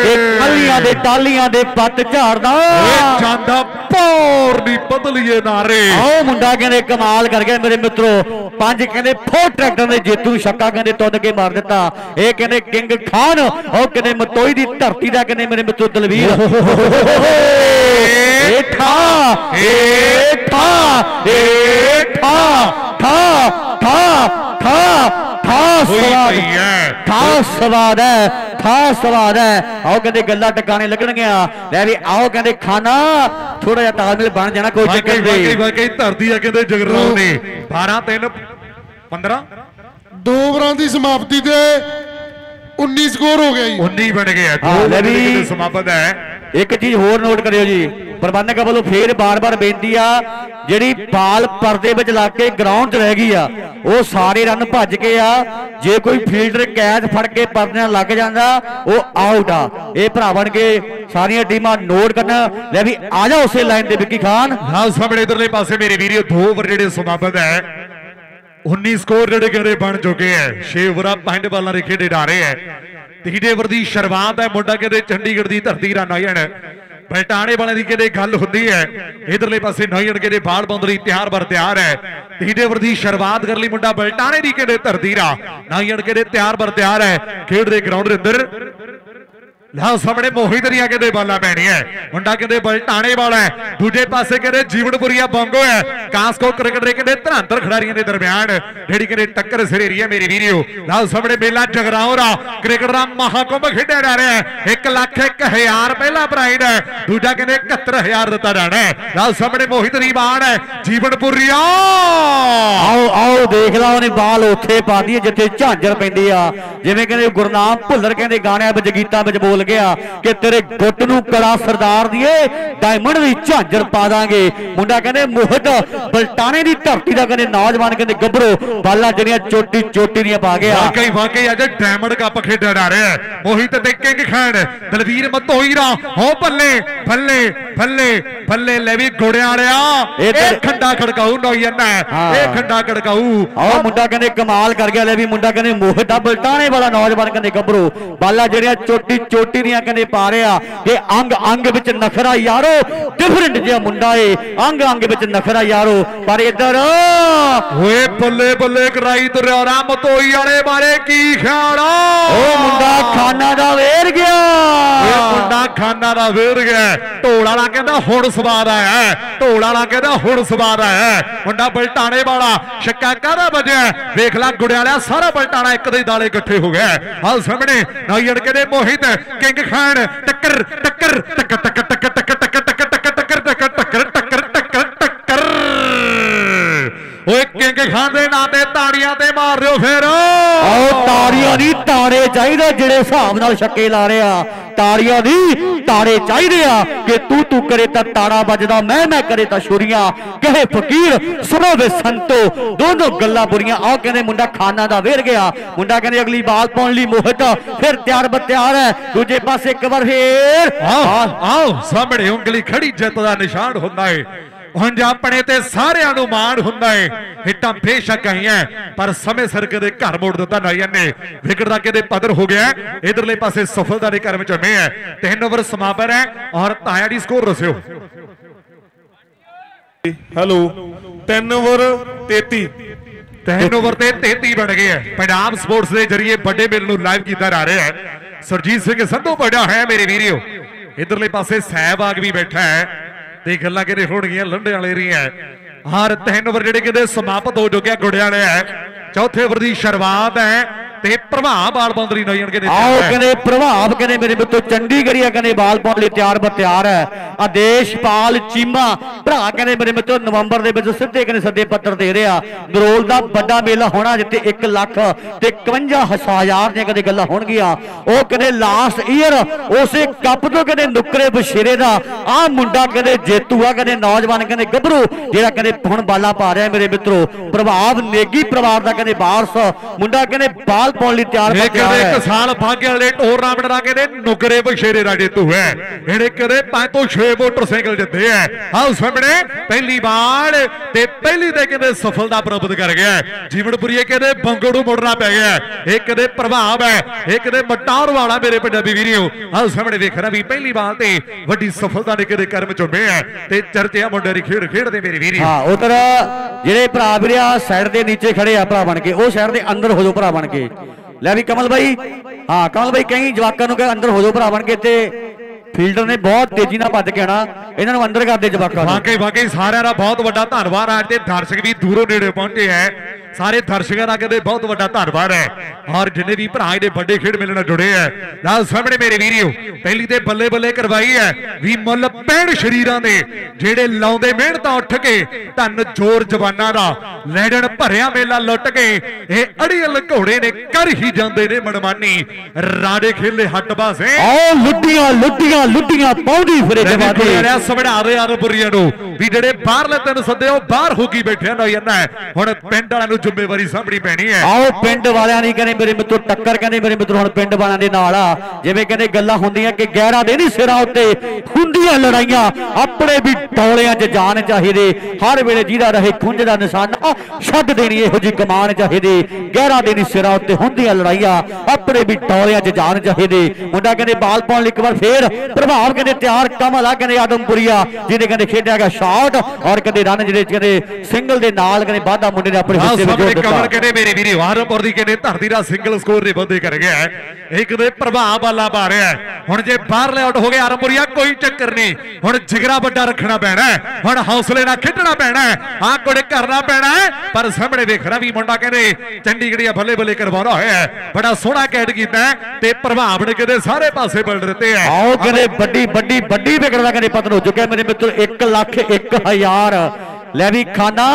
ਇਹ ਕਲੀਆਂ ਦੇ ਟਾਲੀਆਂ ਦੇ ਪੱਤ ਝਾੜਦਾ। ਏ ਜਾਂਦਾ ਪੌਰ ਦੀ ਬਦਲੀਏ ਨਾਰੇ। ਆਓ ਮੁੰਡਾ ਕਹਿੰਦੇ ਕਮਾਲ ਕਰ ਗਿਆ ਮੇਰੇ ਮਿੱਤਰੋ। ਪੰਜ ਕਹਿੰਦੇ ਫੋਰ ਟਰੈਕਟਰ ਦੇ ਜੇਤੂ ਛੱਕਾ ਕਹਿੰਦੇ ਤੁੰਨ ਕੇ ਮਾਰ ਦਿੱਤਾ। ਇਹ ਕਹਿੰਦੇ ਕਿੰਗ ਖਾਨ ਉਹ ਕਹਿੰਦੇ ਮਤੋਈ ਦੀ ਧਰਤੀ ਦਾ ਕਹਿੰਦੇ ਮੇਰੇ ਮਿੱਤਰੋ ਦਲਵੀਰ। ਏ ਠਾ ਏ ਠਾ ਠਾ ਠਾ। ਹੋਈ ਸਵਾਦ। ਠਾ ਸਵਾਦ ਹੈ ਠਾ ਸਵਾਦ ਹੈ। ਆਓ ਕਹਿੰਦੇ ਗੱਲਾਂ ਟਿਕਾਣੇ ਲੱਗਣਗੀਆਂ। ਲੈ ਵੀ ਆਓ ਕਹਿੰਦੇ ਖਾਣਾ ਥੋੜਾ ਜਿਹਾ ਤਾਲਮੇਲ ਬਣ ਜਾਣਾ ਕੋਈ ਵਾਕਈ ਚੱਕਰ ਵਾਕਈ ਨਹੀਂ। ਵਾਕਈ ਧਰਤੀ ਆ ਕਹਿੰਦੇ ਜਗਰਾਉਂ ਨੇ 12 3 15 ਦੋ ਓਵਰਾਂ ਦੀ ਸਮਾਪਤੀ ਤੇ 19 ਸਕੋਰ ਹੋ ਗਿਆ ਜੀ। 19 ਬਣ ਗਏ ਆ। ਹਾਂ, ਦੋ ਲੈ ਵੀ। ਕਹਿੰਦੇ ਸਮਾਪਤ ਹੈ। ਇੱਕ ਚੀਜ਼ ਹੋਰ ਨੋਟ ਕਰਿਓ ਜੀ। ਪ੍ਰਬੰਧਕ ਵੱਲੋਂ ਫੇਰ ਬਾਰ-ਬਾਰ ਬੇਨਤੀ ਆ, ਜਿਹੜੀ ਬਾਲ ਪਰਦੇ ਵਿੱਚ ਲੱਗ ਕੇ ਗਰਾਊਂਡ 'ਚ ਰਹਿ ਗਈ ਆ, ਉਹ ਸਾਰੇ ਰਨ ਭੱਜ ਕੇ ਆ, ਜੇ ਕੋਈ ਫੀਲਡਰ ਕੈਚ ਫੜ ਕੇ ਪਰਦੇ ਨਾਲ ਲੱਗ ਜਾਂਦਾ, ਉਹ ਆਊਟ ਆ। ਇਹ ਭਰਾ ਬਣ ਕੇ ਸਾਰੀਆਂ ਟੀਮਾਂ ਨੋਟ ਕਰਨ, ਲੈ ਵੀ ਆ ਜਾ ਉਸੇ ਲਾਈਨ ਤੇ ਵਿੱਕੀ ਖਾਨ। ਨਾਲ ਸਾਹਮਣੇ ਇਧਰਲੇ ਪਾਸੇ ਮੇਰੇ ਵੀਰੋ, ਦੋ ਓਵਰ ਜਿਹੜੇ ਸਮਾਪਤ ਹੈ। 19 ਸਕੋਰ ਜਿਹੜੇ ਕਹਿੰਦੇ ਬਣ ਚੁੱਕੇ ਹੈ। 6 ਓਵਰਾਂ ਪੰਜ ਬਾਲਾਂ ਦੇ ਖੇਡੇ ਡਾਰੇ ਹੈ। ਤੀਜੇ ਓਵਰ ਦੀ ਸ਼ੁਰੂਆਤ ਹੈ, ਮੁੰਡਾ ਕਹਿੰਦੇ ਚੰਡੀਗੜ੍ਹ ਦੀ ਧਰਤੀ ਦਾ ਨਾਇਣ ਬਲਟਾਣੇ ਵਾਲਿਆਂ ਦੀ ਕਿਤੇ ਗੱਲ ਹੁੰਦੀ ਹੈ? ਇਧਰਲੇ ਪਾਸੇ ਨਾਇਣ ਕਹਿੰਦੇ ਬਾਲ ਬੰਦਰੀ ਤਿਆਰ ਬਰ ਤਿਆਰ ਹੈ। ਤੀਜੇ ਦੀ ਸ਼ੁਰੂਆਤ ਕਰ ਲਈ ਮੁੰਡਾ ਬਲਟਾਣੇ ਦੀ ਕਹਿੰਦੇ ਧਰਤੀ ਦਾ? ਨਾਇਣ ਕਹਿੰਦੇ ਤਿਆਰ ਬਰ ਤਿਆਰ ਹੈ। ਖੇਡ ਦੇ ਗਰਾਊਂਡ ਦੇ ਅੰਦਰ ਲਓ ਸਾਹਮਣੇ ਮੋਹਿਤ ਦੀਆਂ ਕਹਿੰਦੇ ਬਾਲਾਂ ਪੈਣੀਆਂ ਮੁੰਡਾ ਕਹਿੰਦੇ ਬਲਟਾਣੇ ਵਾਲਾ ਹੈ ਦੂਜੇ ਪਾਸੇ ਕਹਿੰਦੇ ਜੀਵਨਪੁਰੀਆ ਬੋਂਗੋ ਹੈ ਕਾਸਕੋ ਕ੍ਰਿਕਟ ਦੇ ਕਹਿੰਦੇ ਧਰੰਤਰ ਖਿਡਾਰੀਆਂ ਦੇ ਦਰਮਿਆਨ। ਜਿਹੜੀ ਕਹਿੰਦੇ ਟੱਕਰ ਸਿਰੇ ਰਹੀ ਹੈ ਮੇਰੀ ਵੀਡੀਓ ਲਓ ਸਾਹਮਣੇ ਮੇਲਾ ਜਗਰਾਉਂ ਦਾ। ਕ੍ਰਿਕਟ ਦਾ ਮਹਾਕੁੰਭ ਖੇਡਿਆ ਜਾ ਰਿਹਾ ਹੈ 1 ਲੱਖ 1000 ਪਹਿਲਾ ਪ੍ਰਾਈਜ਼ ਹੈ ਦੂਜਾ ਕਹਿੰਦੇ 71000 ਦਿੱਤਾ ਜਾਣਾ ਹੈ ਲਓ ਸਾਹਮਣੇ ਮੋਹਿਤ ਦੀ ਹੈ ਜੀਵਨਪੁਰੀਆ! ਆਓ ਆਓ, ਦੇਖ ਲਾ ਉਹਨੇ ਬਾਲ ਉੱਥੇ ਪਾ ਦਈਏ ਜਿੱਥੇ ਝਾਂਜਰ ਪੈਂਦੀ ਆ। ਜਿਵੇਂ ਕਹਿੰਦੇ ਗੁਰਨਾਮ ਭੁੱਲਰ ਕਹਿੰਦੇ ਗਾਣਿਆਂ ਵਿੱਚ ਗੀਤਾਂ ਵਿੱਚ ਬੋਲ ਗਿਆ ਕਿ ਤੇਰੇ ਗੁੱਟ ਨੂੰ ਕੜਾ ਸਰਦਾਰ ਦੀਏ ਡਾਇਮੰਡ ਦੀ ਝਾਂਜਰ ਪਾ ਦਾਂਗੇ। ਮੁੰਡਾ ਕਹਿੰਦੇ ਮੋਹਤ ਬਲਟਾਣੇ ਦੀ ਧਰਤੀ ਦਾ ਕਹਿੰਦੇ ਨੌਜਵਾਨ ਕਹਿੰਦੇ ਗੱਭਰੂ ਬਾਲਾਂ ਜਿਹੜੀਆਂ ਚੋਟੀ ਚੋਟੀ ਦੀਆਂ ਪਾ ਗਿਆ। ਵਾਕਈ ਵਾਕਈ ਅੱਜ ਡਾਇਮੰਡ ਕੱਪ ਖੇਡਿਆ ਜਾ ਰਿਹਾ ਮੋਹਿਤ ਤੇ ਕਿੰਗ ਖਾਨ ਦਲਵੀਰ ਮਤੋਈਰਾ ਹੋ ਬੱਲੇ ਬੱਲੇ ਬੱਲੇ ਬੱਲੇ ਲੈ ਵੀ ਗੋੜਿਆਂ ਵਾਲਿਆ। ਇਹ ਖੰਡਾ ਹੈ। ਹਾਂ। ਇਹ ਖੰਡਾ ਖੜਕਾਊ। ਆਓ ਮੁੰਡਾ ਕਹਿੰਦੇ ਕਮਾਲ ਕਰ ਗਿਆ ਲੈ ਵੀ ਮੁੰਡਾ ਕਹਿੰਦੇ ਮੋਹਤ ਦਾ ਬਲਟਾਣੇ ਵਾਲਾ ਨੌਜਵਾਨ ਕਹਿੰਦੇ ਗੱਭਰੂ ਬਾਲਾਂ ਜਿਹੜੀਆਂ ਚੋਟੀ ਚੋਟੀ ਦੀਆਂ ਕਹਿੰਦੇ ਪਾ ਰਿਹਾ। ਕਿ ਅੰਗ ਅੰਗ ਵਿੱਚ ਨਖਰਾ ਯਾਰੋ ਡਿਫਰੈਂਟ ਜਿਹਾ ਮੁੰਡਾ ਏ। ਅੰਗ ਅੰਗ ਵਿੱਚ ਨਖਰਾ ਯਾਰੋ। ਪਰ ਇੱਧਰ ਓਏ ਬੱਲੇ ਬੱਲੇ ਕਰਾਈ ਤੁਰਿਆਰਾ ਮਤੋਈ ਵਾਲੇ ਬਾਰੇ ਕੀ ਖਿਆਲ ਉਹ ਮੁੰਡਾ ਖਾਨਾ ਦਾ ਵੇਰ ਗਿਆ। ਇਹ ਮੁੰਡਾ ਖਾਨਾ ਦਾ ਵੇਰ ਗਿਆ। ਢੋਲ ਵਾਲਾ ਕਹਿੰਦਾ ਹੁਣ ਸਵਾਦ ਆਇਆ। ਢੋਲ ਵਾਲਾ ਕਹਿੰਦਾ ਹੁਣ ਸਵਾਦ ਆਇਆ। ਮੁੰਡਾ ਬਲਟਾਣੇ ਵਾਲਾ ਛੱਕਾ ਕਾਹਦਾ ਵੱਜਿਆ ਵੇਖ ਲੈ ਗੁੜਿਆ ਵਾਲਿਆ ਸਾਰਾ ਬਲਟਾਣਾ ਇੱਕ ਦੇ ਦਾਲੇ ਇਕੱਠੇ ਹੋ ਗਿਆ ਹਾਲ ਸਾਹਮਣੇ ਨਾਈਣ ਕਹਿੰਦੇ ਮੋਹਿਤ किंग खान टक्कर टक्कर टक्कर टक्कर टक्कर टक्कर टक्कर ਓਏ ਕਿੰਗ ਖਾਨ ਦੇ ਨਾਂ ਤੇ ਤਾੜੀਆਂ ਤੇ ਮਾਰ ਦਿਓ ਫੇਰ। ਆਓ ਤਾੜੀਆਂ ਦੀ ਤਾੜੇ ਚਾਹੀਦੇ ਜਿਹੜੇ ਹਿਸਾਬ ਨਾਲ ਛੱਕੇ ਲਾ ਰਿਆ ਤਾੜੀਆਂ ਦੀ ਤਾੜੇ ਚਾਹੀਦੇ ਆ ਕਿ ਤੂੰ ਤੂੰ ਕਰੇ ਤਾਂ ਤਾੜਾ ਵੱਜਦਾ ਮੈਂ ਮੈਂ ਕਰੇ ਤਾਂ ਛੁਰੀਆਂ। ਕਹੇ ਫਕੀਰ ਸੁਣੋ ਵੇ ਸੰਤੋ ਦੋਨੋਂ ਗੱਲਾਂ ਬੁਰੀਆਂ। ਆਓ ਕਹਿੰਦੇ ਮੁੰਡਾ ਖਾਨਾ ਦਾ ਵੇਰ ਗਿਆ। ਮੁੰਡਾ ਕਹਿੰਦੇ ਅਗਲੀ ਬਾਲ ਪਾਉਣ ਲਈ ਮੋਹਤ ਫਿਰ ਤਿਆਰ ਬਤਿਆਰ ਹੈ। ਦੂਜੇ ਪਾਸੇ ਇੱਕ ਵਾਰ ਫੇਰ ਆਓ ਆਓ ਸਾਹਮਣੇ ਉਂਗਲੀ ਖੜੀ ਜਿੱਤ ਦਾ ਨਿਸ਼ਾਨ ਹੁੰਦਾ ਏ। ਹੁਣ ਆਪਣੇ ਤੇ ਸਾਰਿਆਂ ਨੂੰ ਮਾਣ ਹੁੰਦਾ ਏ ਹਿੱਟਾਂ ਬੇਸ਼ੱਕ ਆਈਆਂ ਪਰ ਸਮੇਂ ਸਿਰ ਕਦੇ ਘਰ ਮੋੜ ਦਿੱਤਾ ਨਾਈਆਂ ਨੇ ਵਿਕਟ ਦਾ ਕਿਤੇ ਪਦਰ ਹੋ ਗਿਆ ਇਧਰਲੇ ਪਾਸੇ ਸਫਲਤਾ ਦੇ ਕਰਮ ਚਮੇ ਹੈ ਤਿੰਨ ਓਵਰ ਸਮਾਪਤ ਹੈ ਔਰ ਤਾਇਆ ਦੀ ਸਕੋਰ ਦੱਸਿਓ। ਹੈਲੋ। 3 ਓਵਰ 33 ਤਿੰਨ ਓਵਰ ਤੇ 33 ਬਣ ਗਏ ਹੈ ਪੰਜਾਬ ਸਪੋਰਟਸ ਦੇ ਜਰੀਏ ਵੱਡੇ ਮੇਲ ਨੂੰ ਲਾਈਵ ਕੀਤਾ ਜਾ ਰਿਹਾ ਹੈ ਸਰਜੀਤ ਸਿੰਘ ਸੰਧੂ ਬੜਾ ਹੈ ਮੇਰੇ ਵੀਰਿਓ ਇਧਰਲੇ ਪਾਸੇ ਸਹਿਬਾਗ ਵੀ ਬੈਠਾ ਹੈ ਤੇ ਗੱਲਾਂ ਕਿਤੇ ਹੋਣਗੀਆਂ, ਲੰਡੇ ਵਾਲੇ ਰਹੀਆਂ ਹਰ ਤਿੰਨ ਓਵਰ ਜਿਹੜੇ ਕਿਤੇ ਸਮਾਪਤ ਹੋ ਚੁੱਕਿਆ ਗੁੜਿਆ ਵਾਲੇ ਹੈ, ਚੌਥੇ ਓਵਰ ਦੀ ਸ਼ੁਰੂਆਤ ਹੈ। ਤੇ ਪ੍ਰਭਾਵ ਬਾਲ ਬੰਦਰੀ ਨੌਜਣ ਕਹਿੰਦੇ ਆਓ। ਕਹਿੰਦੇ ਪ੍ਰਭਾਵ ਕਹਿੰਦੇ ਮੇਰੇ ਮਿੱਤਰੋ ਚੰਡੀਗੜ੍ਹੀਆ ਕਹਿੰਦੇ ਬਾਲ ਪਾਉਣ ਲਈ ਤਿਆਰ ਬਤਿਆਰ ਹੈ। ਆਦੇਸ਼ਪਾਲ ਚੀਮਾ ਭਰਾ ਕਹਿੰਦੇ ਮੇਰੇ ਮਿੱਤਰੋ ਨਵੰਬਰ ਦੇ ਵਿੱਚ ਸਿੱਧੇ ਕਹਿੰਦੇ ਸੱਦੇ ਪੱਤਰ ਦੇ ਰਿਹਾ। ਨਰੋਲ ਦਾ ਵੱਡਾ ਮੇਲਾ ਹੋਣਾ ਜਿੱਥੇ 1 ਲੱਖ ਤੇ 51 ਹਜ਼ਾਰ ਦੀਆਂ ਕਹਿੰਦੇ ਗੱਲਾਂ ਹੋਣਗੀਆਂ। ਉਹ ਕਹਿੰਦੇ ਲਾਸਟ ਈਅਰ ਉਸੇ ਕੱਪ ਤੋਂ ਕਹਿੰਦੇ ਨੁਕਰੇ ਬਸ਼ੇਰੇ ਦਾ। ਆਹ ਮੁੰਡਾ ਕਹਿੰਦੇ ਜੇਤੂ ਆ ਕਹਿੰਦੇ ਨੌਜਵਾਨ ਕਹਿੰਦੇ ਗੱਭਰੂ ਜਿਹੜਾ ਕਹਿੰਦੇ ਹੁਣ ਬਾਲਾ ਪਾ ਰਿਹਾ ਮੇਰੇ ਮਿੱਤਰੋ। ਪ੍ਰਭਾਵ ਨੇਗੀ ਪਰਿਵਾਰ ਦਾ ਕਹਿੰਦੇ ਵਾਰਸ ਮੁੰਡਾ ਕਹਿੰਦੇ ਬਾਲ ਪਾਉਣ ਲਈ ਤਿਆਰ ਕਦੇ ਹੈ। ਇੱਕ ਸਾਲ ਭਾਗੇ ਵਾਲੇ ਟੂਰਨਾਮੈਂਟ ਦਾ ਕਹਿੰਦੇ ਨੁਕਰੇ ਬਸ਼ੇਰੇ ਦਾ ਜੇਤੂ ਹੈ। ਇਹਨੇ ਕਦੇ ਪੰਜ ਤੋਂ 6 ਮੋਟਰਸਾਈਕਲ ਜਿੱਤੇ ਹੈ। ਆਹ ਸਾਹਮਣੇ ਪਹਿਲੀ ਵਾਰ ਤੇ ਪਹਿਲੀ ਤੇ ਕਹਿੰਦੇ ਸਫਲਤਾ ਪ੍ਰਾਪਤ ਕਰ ਗਿਆ। ਜੀਵਨਪੁਰੀਏ ਕਹਿੰਦੇ ਬੰਗੋ ਨੂੰ ਮੁੜਨਾ ਪੈ ਗਿਆ। ਇਹ ਕਦੇ ਪ੍ਰਭਾਵ ਹੈ ਇਹ ਕਦੇ ਮਟਾਰ ਵਾਲਾ ਮੇਰੇ ਪੰਜਾਬੀ ਵੀਰੋ। ਆਹ ਸਾਹਮਣੇ ਵੇਖ ਰਿਹਾ ਵੀ ਪਹਿਲੀ ਵਾਰ ਤੇ ਵੱਡੀ ਸਫਲਤਾ ਨੇ ਕਦੇ ਕਰਮ ਚੁੰਮੇ ਹੈ ਤੇ ਚਰਚੇ ਆ ਮੁੰਡੇ ਦੀ ਖੇਡ ਖੇਡਦੇ ਮੇਰੇ ਵੀਰੋ। ਹਾਂ ਉਧਰ ਜਿਹੜੇ ਭਰਾ ਵੀਰਿਆ ਸਾਈਡ ਦੇ ਨੀਚੇ ਖੜੇ ਆ ਭਰਾ ਬਣ ਕੇ ਉਹ ਸਾਈਡ ਦੇ ਅੰਦਰ ਹੋ ਜਾਓ ਭਰਾ ਬਣ ਕੇ। ਲੈ ਵੀ ਕਮਲ ਬਾਈ ਹਾਂ ਕਮਲ ਬਾਈ ਕਈ ਜਵਾਕਾਂ ਨੂੰ ਕਹੇ ਅੰਦਰ ਹੋ ਜਾਓ ਭਰਾ ਬਣ ਕੇ ਤੇ ਫੀਲਡਰ ਨੇ ਬਹੁਤ ਤੇਜ਼ੀ ਨਾਲ ਭੱਜ ਕੇ ਆਣਾ ਇਹਨਾਂ ਨੂੰ ਅੰਦਰ ਕਰ ਦੇ ਜਵਾਕਾਂ ਨੂੰ। ਵਾਕਈ ਵਾਕਈ ਸਾਰਿਆਂ ਦਾ ਬਹੁਤ ਵੱਡਾ ਧੰਨਵਾਦ ਅੱਜ ਦੇ ਦਰਸ਼ਕ ਵੀ ਦੂਰੋਂ ਨੇੜੇ ਪਹੁੰਚੇ ਹੈ। ਸਾਰੇ ਦਰਸ਼ਕਾਂ ਦਾ ਕਹਿੰਦੇ ਬਹੁਤ ਵੱਡਾ ਧੰਨਵਾਦ ਹੈ। ਔਰ ਜਿੰਨੇ ਵੀ ਭਰਾ ਇਹਦੇ ਵੱਡੇ ਖੇਡ ਮੇਲੇ ਨਾਲ ਜੁੜੇ ਹੈ ਨਾਲ ਸਾਹਮਣੇ ਮੇਰੇ ਵੀਰਿਓ ਪਹਿਲੀ ਤੇ ਬੱਲੇ ਬੱਲੇ ਕਰਵਾਈ ਹੈ ਵੀ ਮੁੱਲ ਪੈਣ ਸ਼ਰੀਰਾਂ ਦੇ ਜਿਹੜੇ ਲਾਉਂਦੇ ਮਿਹਨਤਾਂ ਉੱਠ ਕੇ ਧੰਨ ਜੋਰ ਜਵਾਨਾਂ ਦਾ ਲੈੜਨ ਭਰਿਆ ਮੇਲਾ ਲੁੱਟ ਕੇ ਇਹ ਅੜੀਅਲ ਘੋੜੇ ਨੇ ਕਰ ਹੀ ਜਾਂਦੇ ਨੇ ਮਨਮਾਨੀ। ਰਾੜੇ ਖੇਲੇ ਹੱਟ ਬਾਸੇ ਆਓ ਲੁੱਡੀਆਂ ਲੁੱਡੀਆਂ ਲੁੱਡੀਆਂ ਪਾਉਂਦੀ ਫਿਰੇ ਜਵਾਦੇ ਸਮਝਾ ਦੇ। ਆਰਪੁਰੀਆਂ ਨੂੰ। ਵੀ ਜਿਹੜੇ ਬਾਹਰਲੇ ਤਿੰਨ ਸੱਦੇ ਉਹ ਬਾਹਰ ਹੋ ਕੇ ਬੈਠਿਆ ਨਾ ਜਾਂਦਾ ਹੁਣ ਪਿੰਡ ਵਾਲਿਆਂ ਨੂੰ ਜ਼ਿੰਮੇਵਾਰੀ ਸਾਂਭਣੀ ਪੈਣੀ ਹੈ। ਆਓ ਪਿੰਡ ਵਾਲਿਆਂ ਨਹੀਂ ਕਹਿੰਦੇ ਮੇਰੇ ਮਿੱਤਰੋ ਟੱਕਰ ਕਹਿੰਦੇ ਮੇਰੇ ਮਿੱਤਰੋ ਹੁਣ ਪਿੰਡ ਵਾਲਿਆਂ ਦੇ ਨਾਲ ਆ। ਜਿਵੇਂ ਕਹਿੰਦੇ ਗੱਲਾਂ ਹੁੰਦੀਆਂ ਕਿ ਗਹਿਰਾ ਦੇ ਨਹੀਂ ਸਿਰਾਂ ਉੱਤੇ ਹੁੰਦੀਆਂ ਲੜਾਈਆਂ। ਆਪਣੇ ਵੀ ਟੋਲਿਆਂ 'ਚ ਜਾਣ ਚਾਹੀਦੇ। ਹਰ ਵੇਲੇ ਜਿਹਦਾ ਰਹੇ ਖੁੰਝ ਦਾ ਨਿਸ਼ਾਨਾ ਛੱਡ ਦੇਣੀ ਇਹੋ ਜੀ ਕਮਾਨ ਚਾਹੀਦੀ। ਗਹਿਰਾ ਦੇ ਨਹੀਂ ਸਿਰਾਂ ਉੱਤੇ ਹੁੰਦੀਆਂ ਲੜਾਈਆਂ। ਆਪਣੇ ਵੀ ਟੋਲਿਆਂ 'ਚ ਜਾਣ ਚਾਹੀਦੇ। ਮੁੰਡਾ ਕਹਿੰਦੇ ਬਾਲ ਪਾਉਣ ਲਈ ਇੱਕ ਵਾਰ ਫੇਰ ਪ੍ਰਭਾਵ ਕਹਿੰਦੇ ਤਿਆਰ ਕਮਲ ਆ ਕਹਿੰਦੇ ਆਦਮਪੁਰੀਆ ਜਿਹਨੇ ਕਹਿੰਦੇ ਖੇਡਿਆ ਗਿਆ ਸ਼ਾਟ ਔਰ ਕਹਿੰਦੇ ਰਨ ਜਿਹੜੇ ਕਹਿੰਦੇ ਸਿੰਗਲ ਦੇ ਨਾਲ ਕਹਿੰਦੇ ਵਾਧਾ ਮੁੰਡੇ ਨੇ ਆਪਣੇ ਹਿੱਸੇ ਵਿੱਚ ਕਮਲ ਦਿੱਤਾ ਕਹਿੰਦੇ ਮੇਰੇ ਵੀਰੇ ਵਾਰਪੁਰ ਦੀ ਕਹਿੰਦੇ ਧਰਤੀ ਦਾ ਸਿੰਗਲ ਸਕੋਰ ਦੇ ਬੰਦੇ ਕਰ ਗਿਆ ਇੱਕ ਦੇ ਪ੍ਰਭਾਵ ਵਾਲਾ ਪਾ ਰਿਹਾ। ਹੁਣ ਜੇ ਬਾਹਰਲੇ ਆਊਟ ਹੋ ਗਿਆ ਆਰਮਪੁਰੀਆ ਕੋਈ ਚੱਕਰ ਨਹੀਂ ਹੁਣ ਜਿਗਰਾ ਵੱਡਾ ਰੱਖਣਾ ਪੈਣਾ। ਹੁਣ ਹੌਸਲੇ ਨਾਲ ਖੇਡਣਾ ਪੈਣਾ ਹੈ। ਹਾਂ ਕੁੜੇ ਕਰਨਾ ਪੈਣਾ। ਪਰ ਸਾਹਮਣੇ ਵੇਖ ਰਿਹਾ ਵੀ ਮੁੰਡਾ ਕਹਿੰਦੇ ਚੰਡੀਗੜ੍ਹੀਆ ਬੱਲੇ ਬੱਲੇ ਕਰਵਾਉਣਾ ਹੋਇਆ ਹੈ। ਬੜਾ ਸੋਹਣਾ ਕੈਡ ਕੀਤਾ ਤੇ ਪ੍ਰਭਾਵ ਨੇ ਕਹਿੰਦੇ ਸਾਰੇ ਪਾਸੇ ਬਲ ਦਿੱਤੇ ਹੈ ਆਓ ਕਹਿੰਦੇ ਵੱਡੀ ਵੱਡੀ ਵੱਡੀ ਵਿਕਟ ਦਾ ਕਹਿੰਦੇ ਪਤਨ ਹੋ ਚੁੱਕਿਆ ਮੇਰੇ ਮਿੱਤਰ 1 ਲੱਖ 1000 ਲੈ ਵੀ ਖਾਨਾ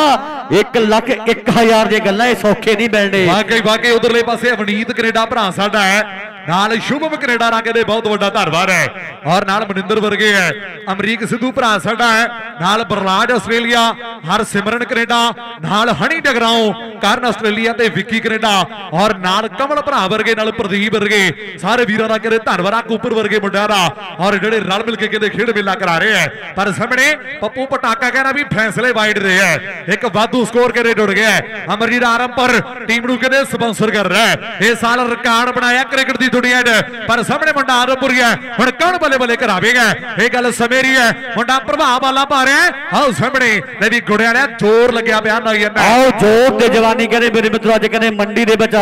1 ਲੱਖ 1000 ਦੀਆਂ ਗੱਲਾਂ ਇਹ ਸੌਖੇ ਨਹੀਂ ਮਿਲਣੇ। ਵਾਕਈ ਵਾਕਈ, ਉਧਰਲੇ ਪਾਸੇ ਅਵਨੀਤ ਕੈਨੇਡਾ ਭਰਾ ਸਾਡਾ ਹੈ। ਨਾਲ ਸ਼ੁਭਮ ਕੈਨੇਡਾ ਰੰਗ ਦੇ ਬਹੁਤ ਵੱਡਾ ਧੰਨਵਾਦ ਹੈ। ਔਰ ਨਾਲ ਮਨਿੰਦਰ ਵਰਗੇ ਹੈ। ਅਮਰੀਕ ਸਿੱਧੂ ਭਰਾ ਸਾਡਾ ਹੈ। ਨਾਲ ਬਰਲਾਜ ਆਸਟ੍ਰੇਲੀਆ ਹਰ ਸਿਮਰਨ ਕੈਨੇਡਾ, ਨਾਲ ਹਣੀ ਡਗਰਾਓ ਕਰਨ ਆਸਟ੍ਰੇਲੀਆ ਤੇ ਵਿੱਕੀ ਕੈਨੇਡਾ, ਔਰ ਨਾਲ ਕਮਲ ਭਰਾ ਵਰਗੇ, ਨਾਲ ਪ੍ਰਦੀਪ ਵਰਗੇ, ਸਾਰੇ ਵੀਰਾਂ ਦਾ ਕਹਿੰਦੇ ਧੰਨਵਾਦ ਆ, ਕੂਪਰ ਵਰਗੇ ਮੁੰਡਿਆਂ ਦਾ, ਔਰ ਜਿਹੜੇ ਰਲ ਮਿਲ ਕੇ ਕਹਿੰਦੇ ਖੇਡ ਮੇਲਾ ਕਰਾ ਰਹੇ ਹੈ। ਪਰ ਸਾਹਮਣੇ ਪੱਪੂ ਪਟਾਕਾ ਕਹਿੰਦਾ ਵੀ ਫੈਸਲੇ ਵਾਈਡ ਰਹੇ ਹੈ। ਇੱਕ ਵਾਧੂ ਸਕੋਰ ਕਰੇ ਜੁੜ ਗਿਆ ਹੈ। ਅਮਰਜੀਤ ਆਰੰਪਰ ਟੀਮ ਨੂੰ ਕਹਿੰਦੇ ਸਪਾਂਸਰ ਕਰ ਰਿਹਾ ਹੈ। ਇਹ ਸਾਲ ਰਿਕਾਰਡ ਬਣਾਇਆ ਕ੍ਰਿਕਟ ਦੀ ਦੁਨੀਆ 'ਚ, ਪਰ ਸਾਹਮਣੇ ਮੁੰਡਾ ਆਰੰਪੁਰੀਆ ਹੁਣ ਕੌਣ ਬੱਲੇ ਬੱਲੇ ਕਰਾਵੇਗਾ ਇਹ ਗੱਲ ਸਮੇਰੀ ਹੈ। ਮੁੰਡਾ ਪ੍ਰਭਾਵ ਵਾਲਾ ਪਾ ਰਿਹਾ ਆਓ ਸਾਹਮਣੇ ਲੈ ਵੀ ਗੁੜਿਆਂ ਨੇ ਜ਼ੋਰ ਲੱਗਿਆ ਪਿਆ ਨਾ ਜਾਂਦਾ ਆਓ ਜੋਰ ਤੇ ਜਵਾਨੀ ਕਹਿੰਦੇ ਮੇਰੇ ਮਿੱਤਰੋ, ਅੱਜ ਕਹਿੰਦੇ ਮੰਡੀ ਦੇ ਵਿੱਚ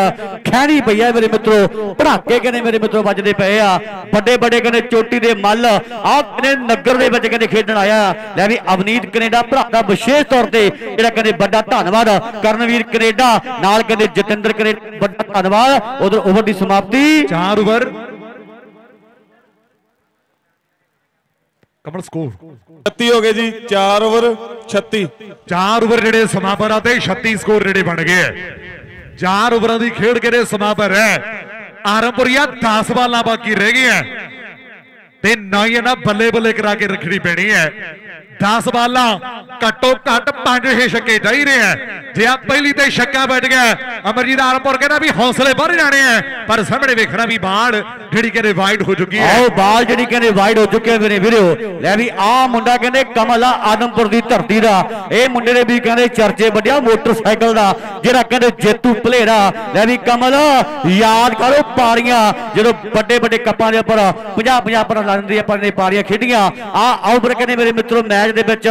ਖਹਿਣੀ ਪਈ ਆ ਮੇਰੇ ਮਿੱਤਰੋ। ਭੜਾਕੇ ਕਹਿੰਦੇ ਮੇਰੇ ਮਿੱਤਰੋ ਵੱਜਦੇ ਪਏ ਆ। ਵੱਡੇ ਵੱਡੇ ਕਹਿੰਦੇ ਚੋਟੀ ਦੇ ਮੱਲ। ਆਹ ਕਹਿੰਦੇ ਨਗਰ ਦੇ ਵਿੱਚ ਕਹਿੰਦੇ ਖੇਡਣ ਆਇਆ। ਲੈ ਵੀ ਅਵਨੀਤ ਕੈਨੇਡਾ ਭਰਾ ਦਾ ਵਿਸ਼ੇਸ਼ ਤੌਰ ਤੇ ਜਿਹੜਾ ਕਹਿੰਦੇ ਵੱਡਾ ਧੰਨਵਾਦ ਕਰਨਵੀਰ ਕੈਨੇਡਾ, ਨਾਲ ਕਹਿੰਦੇ ਜਤਿੰਦਰ ਕੈਨੇਡਾ, ਵੱਡਾ ਧੰਨਵਾਦ। ਉਧਰ ਓਵਰ ਦੀ ਸਮਾਪਤੀ। ਚਾਰ ਓਵਰ ਕਮਲ ਸਕੋਰ 36 ਹੋ ਗਏ ਜੀ 4 ਓਵਰ 36 ਚਾਰ ਓਵਰ ਜਿਹੜੇ ਸਮਾਪਨ ਤੇ 36 ਸਕੋਰ ਜਿਹੜੇ ਬਣ ਗਏ ਹੈ। ਚਾਰ ਓਵਰਾਂ ਦੀ ਖੇਡ ਕੇ ਸਮਾਪਨ ਹੈ ਆਰੰਭਪੁਰੀਆ 10 ਬਾਲਾਂ ਬਾਕੀ ਰਹਿ ਗਈਆਂ ਤੇ ਨਾ ਹੀ ਇਹਨਾਂ ਬੱਲੇ ਬੱਲੇ ਕਰਾ ਕੇ ਰੱਖਣੀ ਪੈਣੀ ਹੈ 10 ਬਾਲਾਂ, ਘੱਟੋ ਘੱਟ 5-6 ਛੱਕੇ ਚਾਹੀਦੇ ਆ ਜੇ ਆ ਪਹਿਲੀ ਤੇ ਛੱਕਾ ਵੱਜ ਗਿਆ, ਅਮਰਜੀਤ ਆਰਮਪੁਰ ਕਹਿੰਦਾ ਵੀ ਹੌਸਲੇ ਵੱਧ ਜਾਣੇ ਆ ਪਰ ਸਾਹਮਣੇ ਵੇਖਣਾ ਵੀ ਬਾੜ ਜਿਹੜੀ ਕਹਿੰਦੇ ਵਾਈਡ ਹੋ ਚੁੱਕੀ ਹੈ। ਆਓ ਬਾਲ ਜਿਹੜੀ ਕਹਿੰਦੇ ਵਾਈਡ ਹੋ ਚੁੱਕੇ ਮੇਰੇ ਵੀਰੋ ਲੈ ਵੀ ਆ ਮੁੰਡਾ ਕਹਿੰਦੇ ਕਮਲ ਆ ਆਦਮਪੁਰ ਦੀ ਧਰਤੀ ਦਾ। ਇਹ ਮੁੰਡੇ ਨੇ ਵੀ ਕਹਿੰਦੇ ਚਰਚੇ ਵੱਡਿਆ ਮੋਟਰਸਾਈਕਲ ਦਾ, ਜਿਹੜਾ ਕਹਿੰਦੇ ਜੇਤੂ ਭਲੇੜਾ। ਲੈ ਵੀ ਕਮਲ, ਯਾਦ ਕਰੋ ਪਾਰੀਆਂ, ਜਦੋਂ ਵੱਡੇ ਵੱਡੇ ਕੱਪਾਂ ਦੇ ਉੱਪਰ 50 50 ਪਰ ਲੰਦੀ ਆਪਾਂ ਨੇ ਪਾਰੀਆਂ ਖੇਡੀਆਂ। ਆ ਆਓ ਬਰ ਕਹਿੰਦੇ ਮੇਰੇ ਮਿੱਤਰੋ, ਮੈਚ ਮੈਚ ਦੇ ਵਿੱਚ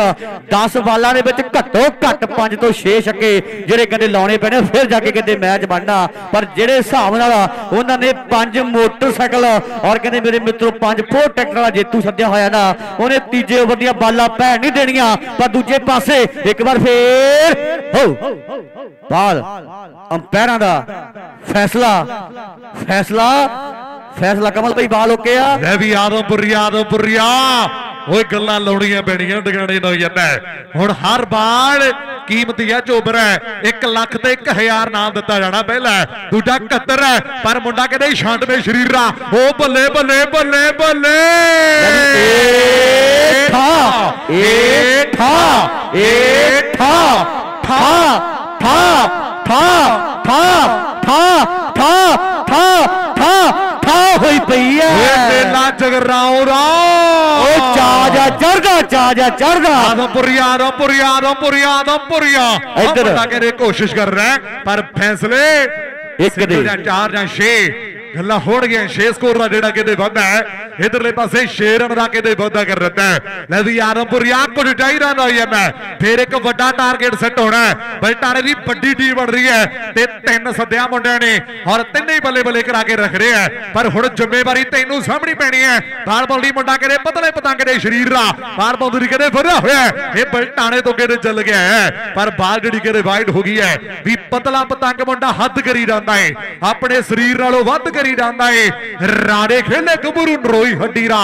10 ਬਾਲਾਂ ਦੇ ਵਿੱਚ ਘੱਟੋ ਘੱਟ 5 ਤੋਂ 6 ਛੱਕੇ ਜਿਹੜੇ ਕਹਿੰਦੇ ਲਾਉਣੇ ਪੈਣੇ, ਫਿਰ ਜਾ ਕੇ ਕਹਿੰਦੇ ਮੈਚ ਬਣਨਾ। ਪਰ ਜਿਹੜੇ ਹਿਸਾਬ ਨਾਲ ਉਹਨਾਂ ਨੇ ਪੰਜ ਮੋਟਰਸਾਈਕਲ ਔਰ ਕਹਿੰਦੇ ਮੇਰੇ ਮਿੱਤਰੋ ਪੰਜ ਫੋਰ ਟਰੈਕਟਰ ਵਾਲਾ ਜੇਤੂ ਸੱਦਿਆ ਹੋਇਆ ਨਾ, ਉਹਨੇ ਤੀਜੇ ਓਵਰ ਦੀਆਂ ਬਾਲਾਂ ਭੈਣ ਨਹੀਂ ਦੇਣੀਆਂ, ਪਰ ਦੂਜੇ ਪਾਸੇ ਇੱਕ ਵਾਰ ਫੇਰ ਹੋ, ਬਾਲ ਅੰਪਾਇਰਾਂ ਦਾ ਫੈਸਲਾ ਫੈਸਲਾ ਫੈਸਲਾ ਕਮਲ ਭਾਈ ਬਾਲ ਓਕੇ ਆ। ਲੈ ਵੀ ਆਦਮਪੁਰੀ ਆਦਮਪੁਰੀਆ ਓਏ ਗੱਲਾਂ ਲਾਉਣੀਆਂ ਪੈਣੀਆਂ ਡਗਾਣੇ ਨਾ ਜਾਂਦਾ ਹੁਣ ਹਰ ਬਾਲ ਕੀਮਤੀ ਹੈ, ਝੋਬਰ ਹੈ। 1 ਲੱਖ ਤੇ 1000 ਨਾਮ ਦਿੱਤਾ ਜਾਣਾ ਪਹਿਲਾ ਦੂਜਾ 71 ਹੈ, ਪਰ ਮੁੰਡਾ ਕਹਿੰਦੇ 96 ਸ਼ਰੀਰਾ। ਉਹ ਬੱਲੇ ਬੱਲੇ ਬੱਲੇ ਬੱਲੇ। ਚੜਦਾ ਚਾ ਜਾ ਚੜਦਾ ਆਦਮਪੁਰੀ ਆਦਮਪੁਰੀ ਆਦਮਪੁਰੀ ਆਦਮਪੁਰੀਆ ਇੱਧਰ। ਕਹਿੰਦੇ ਕੋਸ਼ਿਸ਼ ਕਰ ਰਿਹਾ ਪਰ ਫੈਸਲੇ ਇੱਕ ਦੇ। ਚਾਰ ਜਾਂ 6 ਗੱਲਾਂ ਹੋਣਗੀਆਂ। ਗਿਆ 6 ਸਕੋਰ ਦਾ ਜਿਹੜਾ ਕਿਤੇ ਵੱਧਾ ਹੈ, ਇਧਰਲੇ ਪਾਸੇ 6 ਰਨ ਦਾ ਕਿਤੇ ਵਾਧਾ ਕਰ ਦਿੱਤਾ ਹੈ। ਲੈ ਵੀ ਆਦਮਪੁਰੀਆ ਕੁਝ ਚਾਹੀਦਾ ਨਾ ਜਾਂਦਾ ਫਿਰ ਇੱਕ ਵੱਡਾ ਟਾਰਗੇਟ ਸੈੱਟ ਹੋਣਾ ਹੈ। ਬਲਟਾਣੇ ਦੀ ਵੱਡੀ ਟੀਮ ਬਣ ਰਹੀ ਹੈ ਤੇ ਤਿੰਨ ਸੱਦਿਆ ਮੁੰਡਿਆਂ ਨੇ ਔਰ ਤਿੰਨੇ ਹੀ ਬੱਲੇ ਬੱਲੇ ਕਰਾ ਕੇ ਰੱਖ ਰਹੇ ਆ ਪਰ ਹੁਣ ਜ਼ਿੰਮੇਵਾਰੀ ਤੈਨੂੰ ਸਾਹਮਣੀ ਪੈਣੀ ਹੈ। ਬਾਲ ਬੌਲੀ ਮੁੰਡਾ ਕਹਿੰਦੇ ਪਤਲੇ ਪਤੰਗ ਦੇ ਸਰੀਰ ਦਾ, ਬਾਲ ਬੌਲੀ ਕਹਿੰਦੇ ਫਰਿਆ ਹੋਇਆ ਇਹ ਬਲਟਾਣੇ ਤੋਂ ਕਿਤੇ ਚੱਲ ਗਿਆ ਹੈ। ਪਰ ਬਾਲ ਜਿਹੜੀ ਕਿਤੇ ਵਾਈਡ ਹੋ ਗਈ ਹੈ, ਵੀ ਪਤਲਾ ਪਤੰਗ ਮੁੰਡਾ ਹੱਦ ਕਰੀ ਜਾਂਦਾ ਹੈ। ਆਪਣੇ ਸਰੀਰ ਨਾਲੋਂ ਵੱਧ ਕਰੀ ਜਾਂਦਾ ਹੈ ਰਾੜੇ ਖੇਲੇ ਗੱਭਰੂ ਨਰੋਈ ਹੱਡੀਰਾ।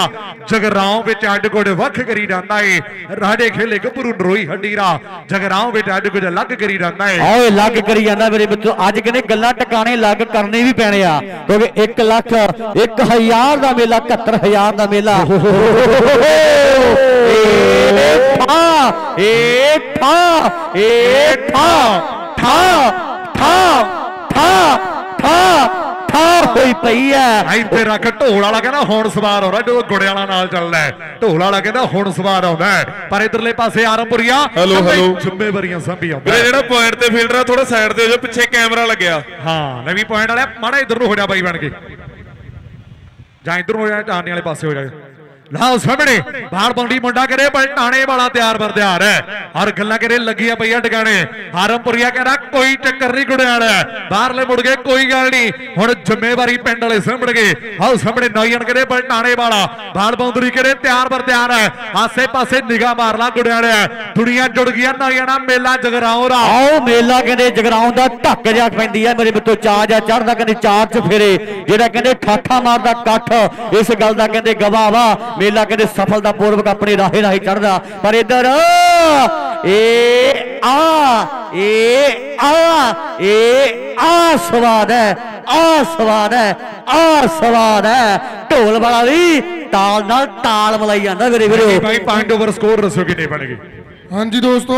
ਜਗਰਾਉਂ ਵਿੱਚ ਅੱਡ ਵੱਖ ਕਰੀ ਜਾਂਦਾ ਹੈ ਰਾੜੇ ਖੇਲੇ ਗੱਭਰੂ ਨਰੋਈ ਹੱਡੀਰਾ। ਜਗਰਾਉਂ ਵਿੱਚ ਅੱਡ ਗੁੱਡ ਕਰੀ ਜਾਂਦਾ ਹੈ ਓਏ ਲੱਗ ਕਰੀ ਜਾਂਦਾ ਮੇਰੇ ਮਿੱਤਰੋ ਅੱਜ ਕਹਿੰਦੇ ਗੱਲਾਂ ਟਿਕਾਣੇ ਲੱਗ ਕਰਨੇ ਵੀ ਪੈਣੇ ਆ। ਕਿਉਂਕਿ 1 ਲੱਖ 1000 ਦਾ ਮੇਲਾ 71000 ਦਾ ਮੇਲਾ। ਏ ਠਾ ਏ ਠਾ ਏ ਠਾ ਠਾ ਠਾ। ਪਈ ਐ। ਇੱਥੇ ਰੱਖ ਢੋਲ ਵਾਲਾ ਕਹਿੰਦਾ ਹੁਣ ਸਵਾਰ ਆਉਂਦਾ ਜਦੋਂ ਗੁੜੇ ਵਾਲਾ ਨਾਲ ਚੱਲਦਾ ਹੈ ਢੋਲ ਵਾਲਾ ਕਹਿੰਦਾ ਹੁਣ ਸਵਾਰ ਆਉਂਦਾ ਹੈ ਪਰ ਇਧਰਲੇ ਪਾਸੇ ਆਰਮਪੁਰੀਆ ਹੈਲੋ, ਹੈਲੋ। ਜ਼ਿੰਮੇਵਾਰੀਆਂ ਸੰਭੀ ਆਉਂਦਾ ਵੀਰੇ ਹੈ। ਜਿਹੜਾ ਪੁਆਇੰਟ ਤੇ ਫੀਲਡਰ ਆ ਥੋੜਾ ਸਾਈਡ ਤੇ ਹੋ ਜਾ ਪਿੱਛੇ ਕੈਮਰਾ ਲੱਗਿਆ। ਹਾਂ ਨਵੀਂ ਪੁਆਇੰਟ ਵਾਲਿਆ ਮਾੜਾ ਇਧਰ ਨੂੰ ਹੋ ਜਾ ਬਾਈ ਬਣ ਕੇ। ਜਾਂ ਇਧਰ ਨੂੰ ਹੋ ਜਾ ਚਾਰਨੇ ਵਾਲੇ ਪਾਸੇ ਹੋ ਜਾ। ਲਾਓ ਸਾਹਮਣੇ, ਬਾਹਰ ਬੰਡੀ ਮੁੰਡਾ ਕਰੇ ਪਲਟਾਣੇ ਵਾਲਾ ਤਿਆਰ ਬਰ ਤਿਆਰ ਹੈ। ਹਰ ਗੱਲਾਂ ਕਰੇ ਲੱਗੀਆਂ ਪਈਆਂ ਟਿਕਾਣੇ। ਹਾਰਮਪੁਰੀਆ ਕਹਿੰਦਾ ਕੋਈ ਚੱਕਰ ਨਹੀਂ ਗੁੜਿਆਣਾ ਬਾਹਰਲੇ ਮੁੜ ਗਏ ਕੋਈ ਗੱਲ ਨਹੀਂ। ਹੁਣ ਜ਼ਿੰਮੇਵਾਰੀ ਪਿੰਡ ਵਾਲੇ ਸਾਹਮਣੇ ਆਓ ਸਾਹਮਣੇ ਨੌਜਣ ਕਰੇ ਪਲਟਾਣੇ ਵਾਲਾ। ਬਾਲ ਬੌਂਦਰੀ ਕਰੇ ਤਿਆਰ ਬਰ ਤਿਆਰ ਹੈ। ਆਸੇ ਪਾਸੇ ਨਿਗਾਹ ਮਾਰ ਲਾ ਗੁੜਿਆਲਿਆ ਦੁਨੀਆ ਜੁੜ ਗਈਆਂ ਨੌਜਣਾ ਮੇਲਾ ਜਗਰਾਉਂ ਦਾ। ਆਓ ਮੇਲਾ ਕਹਿੰਦੇ ਜਗਰਾਉਂ ਦਾ ਢੱਕ ਜਾ ਪੈਂਦੀ ਹੈ। ਮੇਰੇ ਮਿੱਤਰੋ ਚਾ ਜਾ ਚੜਦਾ ਕਹਿੰਦੇ ਚਾਰ ਚ ਫੇਰੇ। ਜਿਹੜਾ ਕਹਿੰਦੇ ਠਾਠਾ ਮਾਰਦਾ ਕੱਠ ਇਸ ਗੱਲ ਦਾ ਕਹਿੰਦੇ ਗਵਾਹ ਵਾ। ਮੇਲਾ ਕਹਿੰਦੇ ਸਫਲਤਾ ਪੂਰਵਕ ਆਪਣੇ ਰਾਹੇ ਰਾਹੇ ਚੜਦਾ ਪਰ ਇੱਧਰ ਏ ਆ ਏ ਆ ਏ ਆ ਸਵਾਦ ਹੈ ਆ ਸਵਾਦ ਹੈ ਆ ਸਵਾਦ ਹੈ। ਢੋਲ ਵਾਲਾ ਵੀ ਤਾਲ ਨਾਲ ਤਾਲ ਮਲਾਈ ਜਾਂਦਾ ਮੇਰੇ ਵੀਰੋ। ਭਾਈ ਪੁਆਇੰਟ ਓਵਰ ਸਕੋਰ ਦੱਸੋ ਕਿੰਨੇ ਬਣ ਗਏ? ਹਾਂਜੀ ਦੋਸਤੋ।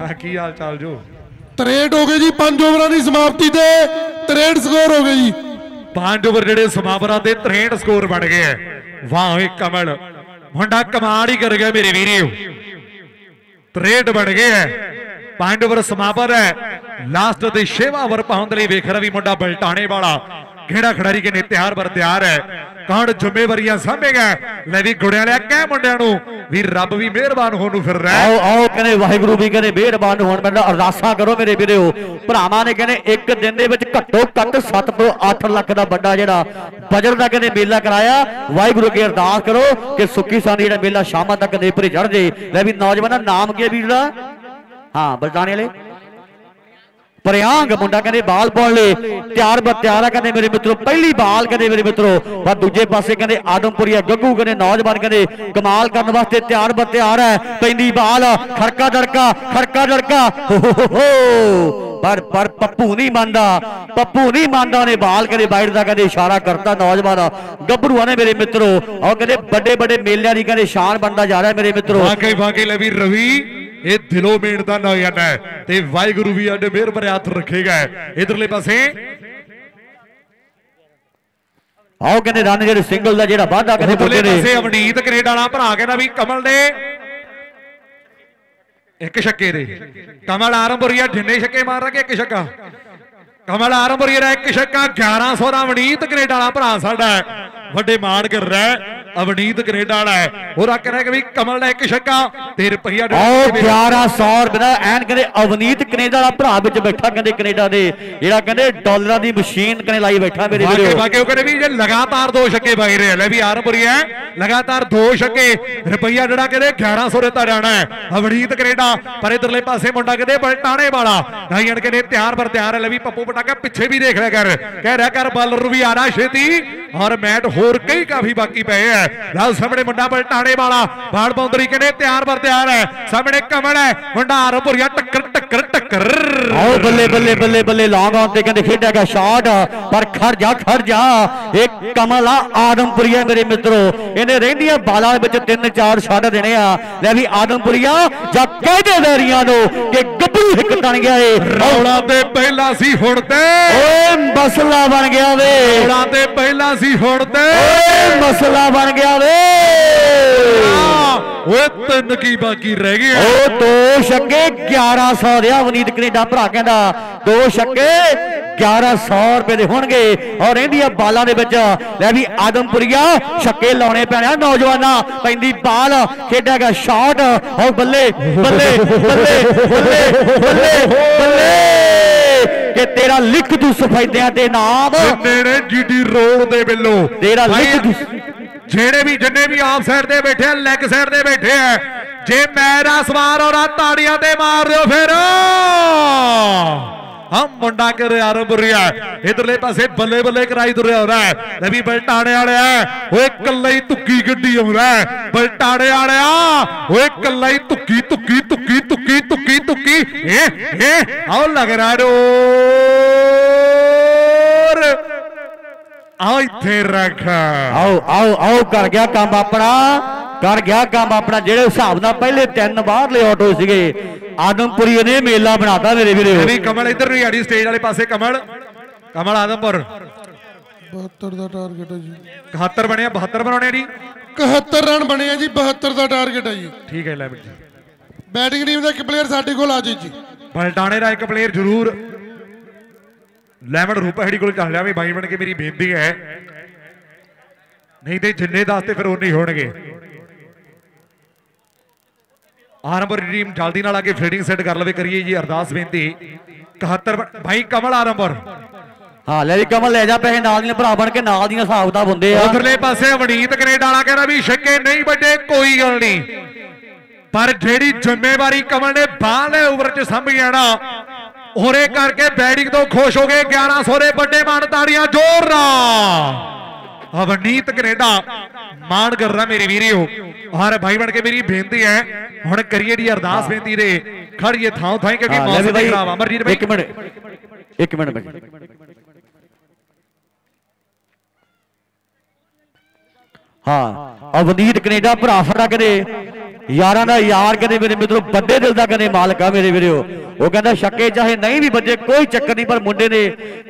ਹਾਂ ਕੀ ਹਾਲ ਚਾਲ ਜੋ? 63 ਹੋ ਗਏ ਜੀ 5 ਓਵਰਾਂ ਦੀ ਸਮਾਪਤੀ ਤੇ 63 ਸਕੋਰ ਹੋ ਗਏ ਜੀ। ਪੰਜ ਓਵਰ ਜਿਹੜੇ ਸਮਾਪਰਾ ਤੇ 63 ਸਕੋਰ ਬਣ ਗਏ ਹੈ। ਵਾਹ ਓਏ ਕਮਲ। ਮੁੰਡਾ ਕਮਾਲ ਹੀ ਕਰ ਗਿਆ ਮੇਰੇ ਵੀਰੋ 63 ਬਣ ਗਏ ਹੈ। ਪੰਜ ਓਵਰ ਸਮਾਪਤ ਹੈ। ਲਾਸਟ ਦੇ 6ਵਾਂ ਓਵਰ ਪਾਉਣ ਲਈ ਵੇਖ ਰਿਹਾ ਵੀ ਮੁੰਡਾ ਬਲਟਾਣੇ ਵਾਲਾ। ਕਿਹੜਾ ਖਿਡਾਰੀ ਕਿਨੇ ਤਿਆਰ ਬਰ ਤਿਆਰ ਹੈ। ਕੌਣ ਜ਼ਿੰਮੇਵਾਰੀਆਂ ਸਾਂਭੇਗਾ? ਲੈ ਵੀ ਗੁੜਿਆਂ ਲਿਆ ਕਹਿ ਮੁੰਡਿਆਂ ਨੂੰ ਵੀ ਰੱਬ ਵੀ ਮਿਹਰਬਾਨ ਹੋਣ ਨੂੰ ਫਿਰ ਰਹਿ। ਆਓ ਆਓ, ਕਹਿੰਦੇ ਵਾਹਿਗੁਰੂ ਵੀ ਕਹਿੰਦੇ ਮਿਹਰਬਾਨ ਹੋਣ। ਮੈਨੂੰ ਅਰਦਾਸਾਂ ਕਰੋ ਮੇਰੇ ਵੀਰੋ। ਭਰਾਵਾਂ ਨੇ ਕਹਿੰਦੇ ਇੱਕ ਦਿਨ ਦੇ ਵਿੱਚ ਘੱਟੋ ਘੱਟ 7 ਤੋਂ 8 ਲੱਖ ਦਾ ਵੱਡਾ ਜਿਹੜਾ ਬਜਰ ਦਾ ਕਹਿੰਦੇ ਮੇਲਾ ਕਰਾਇਆ। ਵਾਹਿਗੁਰੂ ਕੇ ਅਰਦਾਸ ਕਰੋ ਕਿ ਸੁੱਕੀ ਸਾਂਦੀ ਜਿਹੜਾ ਮੇਲਾ ਸ਼ਾਮਾਂ ਤੱਕ ਨੇਪਰੇ ਚੜ ਜੇ। ਲੈ ਵੀ ਨੌਜਵਾਨਾਂ ਨਾਮ ਕੀ ਹੈ ਵੀਰ ਦਾ? ਹਾਂ ਬਲਦਾਨੇ ਵਾਲੇ। प्रयांग मुंडा कहते बाल पाने लिए तैयार ब तैयार है कहते मेरे मित्रों, पहली बाल कहते मेरे मित्रों, पर दूजे पास कहते आदमपुरी है गगू कहते नौजवान कहते कमाल करने वास्ते त्यार ब तैयार है पहली बाल, खड़का दड़का खड़का दड़का हो पर पर पप्पू नहीं मानता पप्पू नहीं मानता ने बाल कहते बाइट का कहते इशारा करता नौजवान। ਗੱਭਰੂਆਂ ਨੇ मेरे मित्रों, और कहते बड़े बड़े मेलिया की कहते शान बनता जा रहा है मेरे मित्रों। रवि। ਇਹ ਦਿਲੋਂ ਮਿਹਨਤਾਂ ਨੌਜਵਾਨ ਹੈ ਤੇ ਵਾਹਿਗੁਰੂ ਵੀ ਸਾਡੇ ਮਿਹਰ ਭਰੇ ਹੱਥ ਰੱਖੇਗਾ ਇਧਰਲੇ ਪਾਸੇ। ਆਓ ਕਹਿੰਦੇ ਰਨ ਜਿਹੜੇ ਸਿੰਗਲ ਦਾ ਜਿਹੜਾ ਵਾਧਾ ਕਹਿੰਦੇ ਪੁੱਜੇ ਪਾਸੇ ਨੇ। ਅਵਨੀਤ ਕੈਨੇਡਾ ਵਾਲਾ ਭਰਾ ਕਹਿੰਦਾ ਵੀ ਕਮਲ ਦੇ ਇੱਕ ਛੱਕੇ ਦੇ। ਕਮਲ ਆਰੰਭਰੀਆ ਜਿੰਨੇ ਛੱਕੇ ਮਾਰ ਰਗੇ ਇੱਕ ਛੱਕਾ? ਕਮਲ ਆਰੰਭਰੀਆ ਦਾ ਇੱਕ ਛੱਕਾ 1100 ਦਾ ਅਵਨੀਤ ਕੈਨੇਡਾ ਵਾਲਾ ਭਰਾ ਸਾਡਾ। ਵੱਡੇ ਮਾਣ ਕਰ ਰਿਹਾ ਹੈ। ਅਵਨੀਤ ਕੈਨੇਡਾ ਵਾਲਾ ਹੈ। ਉਹਦਾ ਕਹਿੰਦਾ ਕਿ ਵੀ ਕਮਲ ਦਾ ਇੱਕ ਛੱਕਾ ਤੇ ਰੁਪਈਆ ਆਓ ਸੌ ਰੁਪਏ। 1100 ਰੁਪਏ ਦਾ ਐਨ ਕਹਿੰਦੇ ਅਵਨੀਤ ਕੈਨੇਡਾ ਦਾ ਭਰਾ ਵਿੱਚ ਬੈਠਾ ਕਹਿੰਦੇ ਕੈਨੇਡਾ ਦੇ ਜਿਹੜਾ ਕਹਿੰਦੇ ਡਾਲਰਾਂ ਦੀ ਮਸ਼ੀਨ ਕਹਿੰਦੇ ਲਾਈ ਬੈਠਾ ਮੇਰੇ ਵੀਰੋ। ਵਾਕੇ ਉਹ ਕਹਿੰਦੇ ਵੀ ਜੇ ਲਗਾਤਾਰ ਦੋ ਛੱਕੇ ਵਜ ਰਹੇ ਲੈ ਵੀ ਆਰਮਪੁਰੀ ਹੈ ਲਗਾਤਾਰ ਦੋ ਛੱਕੇ ਰੁਪਈਆ ਜਿਹੜਾ ਕਹਿੰਦੇ 1100 ਦਿੱਤਾ ਜਾਣਾ ਹੈ। ਅਵਨੀਤ ਕੈਨੇਡਾ ਪਰ ਇਧਰਲੇ ਪਾਸੇ ਮੁੰਡਾ ਕਹਿੰਦੇ ਬਲਟਾਣੇ ਵਾਲਾ। ਨਾਈਣ ਕਹਿੰਦੇ ਤਿਆਰ ਪਰ ਤਿਆਰ ਹੈ ਲੈ ਵੀ ਪੱਪੂ ਪਟਾਕਾ ਪਿੱਛੇ ਵੀ ਦੇਖ ਲਿਆ ਕਰ। ਕਹਿ ਰਿਹਾ ਕਰ ਬਾਲਰ ਵੀ ਆਣਾ ਛੇਤੀ ਔਰ ਮੈਟ ਹੋਰ ਕਈ ਕਾਫੀ ਬਾਕੀ ਪਏ ਹੈ ਲਓ ਸਾਹਮਣੇ ਮੁੰਡਾ ਬਲਟਾਣੇ ਵਾਲਾ ਬਾਲ ਬਾਉਂਦਰੀ ਕਹਿੰਦੇ ਤਿਆਰ ਪਰ ਤਿਆਰ ਹੈ ਸਾਹਮਣੇ ਕਮਲ ਹੈ ਮੁੰਡਾ ਆਰਮਪੁਰੀਆ ਟੱਕਰ ਟੱਕਰ ਟੱਕਰ। ਆਓ ਬੱਲੇ ਬੱਲੇ ਬੱਲੇ ਬੱਲੇ ਲੌਂਗ ਆਨ ਤੇ ਕਹਿੰਦੇ ਖੇਡਿਆਗਾ ਸ਼ਾਟ ਪਰ ਖੜ ਜਾ ਖੜ ਜਾ। ਇਹ ਕਮਲ ਆ ਆਦਮਪੁਰੀਆ ਮੇਰੇ ਮਿੱਤਰੋ। ਇਹਨੇ ਰਹਿੰਦੀਆਂ ਬਾਲਾਂ ਵਿੱਚ ਤਿੰਨ ਚਾਰ ਛੱਡ ਦੇਣੇ ਆ। ਲੈ ਵੀ ਆਦਮਪੁਰੀਆ ਜਾਂ ਕਹਦੇ ਵੈਰੀਆਂ ਨੂੰ ਕਿ ਗੱਭਰੂ ਹਿੱਕ ਤਣ ਗਿਆ ਏ। ਰੌਲਾ ਤੇ ਪਹਿਲਾਂ ਸੀ ਹੁਣ ਤੇ। ਓਏ ਮਸਲਾ ਬਣ ਗਿਆ ਵੇ। ਰੌਲਾ ਤੇ ਪਹਿਲਾਂ ਸੀ ਹੁਣ ਤੇ। ਓਏ ਮਸਲਾ ਬਣ ਗਿਆ ਵੇ। ਓਏ ਤਿੰਨ ਕੀ ਬਾਕੀ ਰਹਿ ਗਏ। ਉਹ ਦੋ ਛੱਕੇ 1100 ਦੇ ਆ ਵਨੀਤ ਕੈਨੇਡਾ ਭਰਾ ਕਹਿੰਦਾ ਦੋ ਛੱਕੇ 1100 ਰੁਪਏ ਦੇ ਹੋਣਗੇ। ਔਰ ਇਹਦੀਆਂ ਬਾਲਾਂ ਦੇ ਵਿੱਚ ਲੈ ਵੀ ਆਦਮਪੁਰੀਆ ਛੱਕੇ ਲਾਉਣੇ ਪੈਣੇ ਨੌਜਵਾਨਾਂ ਪੈਂਦੀ ਬਾਲ ਖੇਡਾਗਾ ਸ਼ਾਟ ਔਰ ਬੱਲੇ ਬੱਲੇ ਬੱਲੇ ਬੱਲੇ ਬੱਲੇ ਬੱਲੇ। ਕਿ ਤੇਰਾ ਲਿਖ ਤੂੰ ਸਫੈਦਿਆਂ ਦੇ ਨਾਮ ਜਿੰਨੇ ਨੇ ਜੀਡੀ ਰੋਡ ਦੇ ਵੱਲੋਂ। ਤੇਰਾ ਲਿਖ ਜਿਹੜੇ ਵੀ ਜਿੰਨੇ ਵੀ ਆਫ ਸਾਈਡ ਤੇ ਬੈਠੇ ਆ ਲੈਗ ਸਾਈਡ ਤੇ ਬੈਠੇ ਆ ਜੇ ਮੇਰਾ ਸਵਾਰ ਹੋਰਾ ਤਾੜੀਆਂ ਤੇ ਮਾਰ ਦਿਓ ਫਿਰ। ਹਾਂ ਮੁੰਡਾ ਕਰ ਯਾਰ ਬੁਰੀਆ ਇਧਰਲੇ ਪਾਸੇ ਬੱਲੇ ਬੱਲੇ ਕਰਾਈ ਤੁਰਿਆ ਹੋਰਾ ਲੈ ਵੀ ਬਲਟਾਣੇ ਵਾਲਿਆ ਓਏ ਕੱਲਾ ਹੀ ਤੁੱਕੀ ਗੱਡੀ ਆਉਂਦਾ ਬਲਟਾਣੇ ਵਾਲਿਆ, ਓਏ ਕੱਲਾ ਹੀ ਤੁੱਕੀ ਤੁੱਕੀ ਤੁੱਕੀ ਤੁੱਕੀ ਤੁੱਕੀ ਤੁੱਕੀ। ਏ ਏ ਆਓ ਲੱਗ ਰਿਹਾ ਆਓ ਇੱਥੇ ਰੱਖ। ਆਓ ਆਓ ਆਓ ਕਰ ਗਿਆ ਕੰਮ ਆਪਣਾ ਕਰ ਗਿਆ ਕੰਮ ਆਪਣਾ ਜਿਹੜੇ ਹਿਸਾਬ ਨਾਲ ਪਹਿਲੇ ਤਿੰਨ ਬਾਹਰਲੇ ਆਟੋ ਸੀਗੇ ਆਦਮਪੁਰੀ ਨੇ ਮੇਲਾ ਬਣਾਤਾ ਮੇਰੇ ਵੀਰੇ। ਵੀ ਕਮਲ ਇੱਧਰ ਨੂੰ ਆੜੀ ਸਟੇਜ ਵਾਲੇ ਪਾਸੇ ਕਮਲ। ਕਮਲ ਆਦਮਪੁਰ। 72 ਦਾ ਟਾਰਗੇਟ ਹੈ ਜੀ। 71 ਬਣਿਆ 72 ਬਣਾਉਣੇ ਆ ਜੀ? 71 ਰਨ ਬਣੇ ਆ ਜੀ 72 ਦਾ ਟਾਰਗੇਟ ਹੈ ਜੀ। ਠੀਕ ਹੈ ਲੈ ਬੈਟਿੰਗ ਟੀਮ ਦਾ ਇੱਕ ਪਲੇਅਰ ਸਾਡੇ ਕੋਲ ਆ ਜੀ ਜੀ। ਬਲਟਾਣੇ ਦਾ ਇੱਕ ਪਲੇਅਰ ਜ਼ਰੂਰ। ਲੈਮਨ ਰੂਪਹੜੀ ਕੋਲ ਚੱਲ ਜਾਵੇ ਬਾਈ ਬਣ ਕੇ ਮੇਰੀ ਬੇਨਤੀ ਹੈ। ਨਹੀਂ ਤੇ ਜਿੰਨੇ ਦਸ ਤੇ ਫਿਰ ਉਨੇ ਹੀ ਹੋਣਗੇ। ਆਰੰਭਰ ਟੀਮ ਜਲਦੀ ਨਾਲ ਆ ਕੇ ਫੀਲਡਿੰਗ ਸੈੱਟ ਕਰ ਲਵੇ ਕਰੀਏ ਜੀ ਅਰਦਾਸ ਬੇਨਤੀ। 71 ਬਣ- ਭਾਈ ਕਮਲ ਆਰੰਭਰ ਹਾਂ ਲੈ ਵੀ ਕਮਲ ਲੈ ਜਾ ਪੈਸੇ ਨਾਲ ਦੀਆਂ ਭਰਾ ਬਣ ਕੇ ਨਾਲ ਦੀਆਂ ਹਿਸਾਬ ਦਾ ਬੰਦੇ ਆ। ਉਧਰਲੇ ਪਾਸੇ ਵਨੀਤ ਕੈਨੇਡਾ ਵਾਲਾ ਕਹਿੰਦਾ ਵੀ ਛੱਕੇ ਨਹੀਂ ਵੱਡੇ ਕੋਈ ਗੱਲ ਨਹੀਂ। ਪਰ ਜਿਹੜੀ ਜ਼ਿੰਮੇਵਾਰੀ ਕਮਲ ਨੇ ਬਾਹਲੇ ਓਵਰ 'ਚ ਸੰਭੀ ਨਾ ਹੋਰੇ ਕਰਕੇ ਬੈਟਿੰਗ ਤੋਂ ਖੁਸ਼ ਹੋ ਗਏ 1100 ਦੇ ਵੱਡੇ ਮਾਨ ਤਾੜੀਆਂ ਜ਼ੋਰ ਨਾਲ। ਅਵਨੀਤ ਕੈਨੇਡਾ ਮਾਣ ਕਰ ਰਿਹਾ ਮੇਰੇ ਵੀਰਿਓ ਹਰ ਭਾਈ ਬਣ ਕੇ ਮੇਰੀ ਬੇਨਤੀ ਹੈ ਹੁਣ ਕਰੀਏ ਦੀ ਅਰਦਾਸ ਬੇਨਤੀ ਦੇ ਖੜੀਏ ਥਾਂ ਥਾਂ ਕਿਉਂਕਿ ਮੌਸਮ ਬਾਈ, ਖਰਾਬ ਆ। ਅਮਰਜੀਤ ਭਾਈ। ਇੱਕ ਮਿੰਟ ਇੱਕ ਮਿੰਟ ਬਾਈ ਹਾਂ ਅਵਨੀਤ ਕੈਨੇਡਾ ਭਰਾ ਸਾਡਾ ਕਦੇ ਯਾਰਾਂ ਦਾ ਯਾਰ ਕਦੇ ਮੇਰੇ ਮਿੱਤਰੋ ਵੱਡੇ ਦਿਲ ਦਾ ਕਦੇ ਮਾਲਕ ਆ ਮੇਰੇ ਵੀਰੋ। ਉਹ ਕਹਿੰਦਾ ਛੱਕੇ ਚਾਹੇ ਨਹੀਂ ਵੀ ਵੱਜੇ ਕੋਈ ਚੱਕਰ ਨਹੀਂ ਪਰ ਮੁੰਡੇ ਨੇ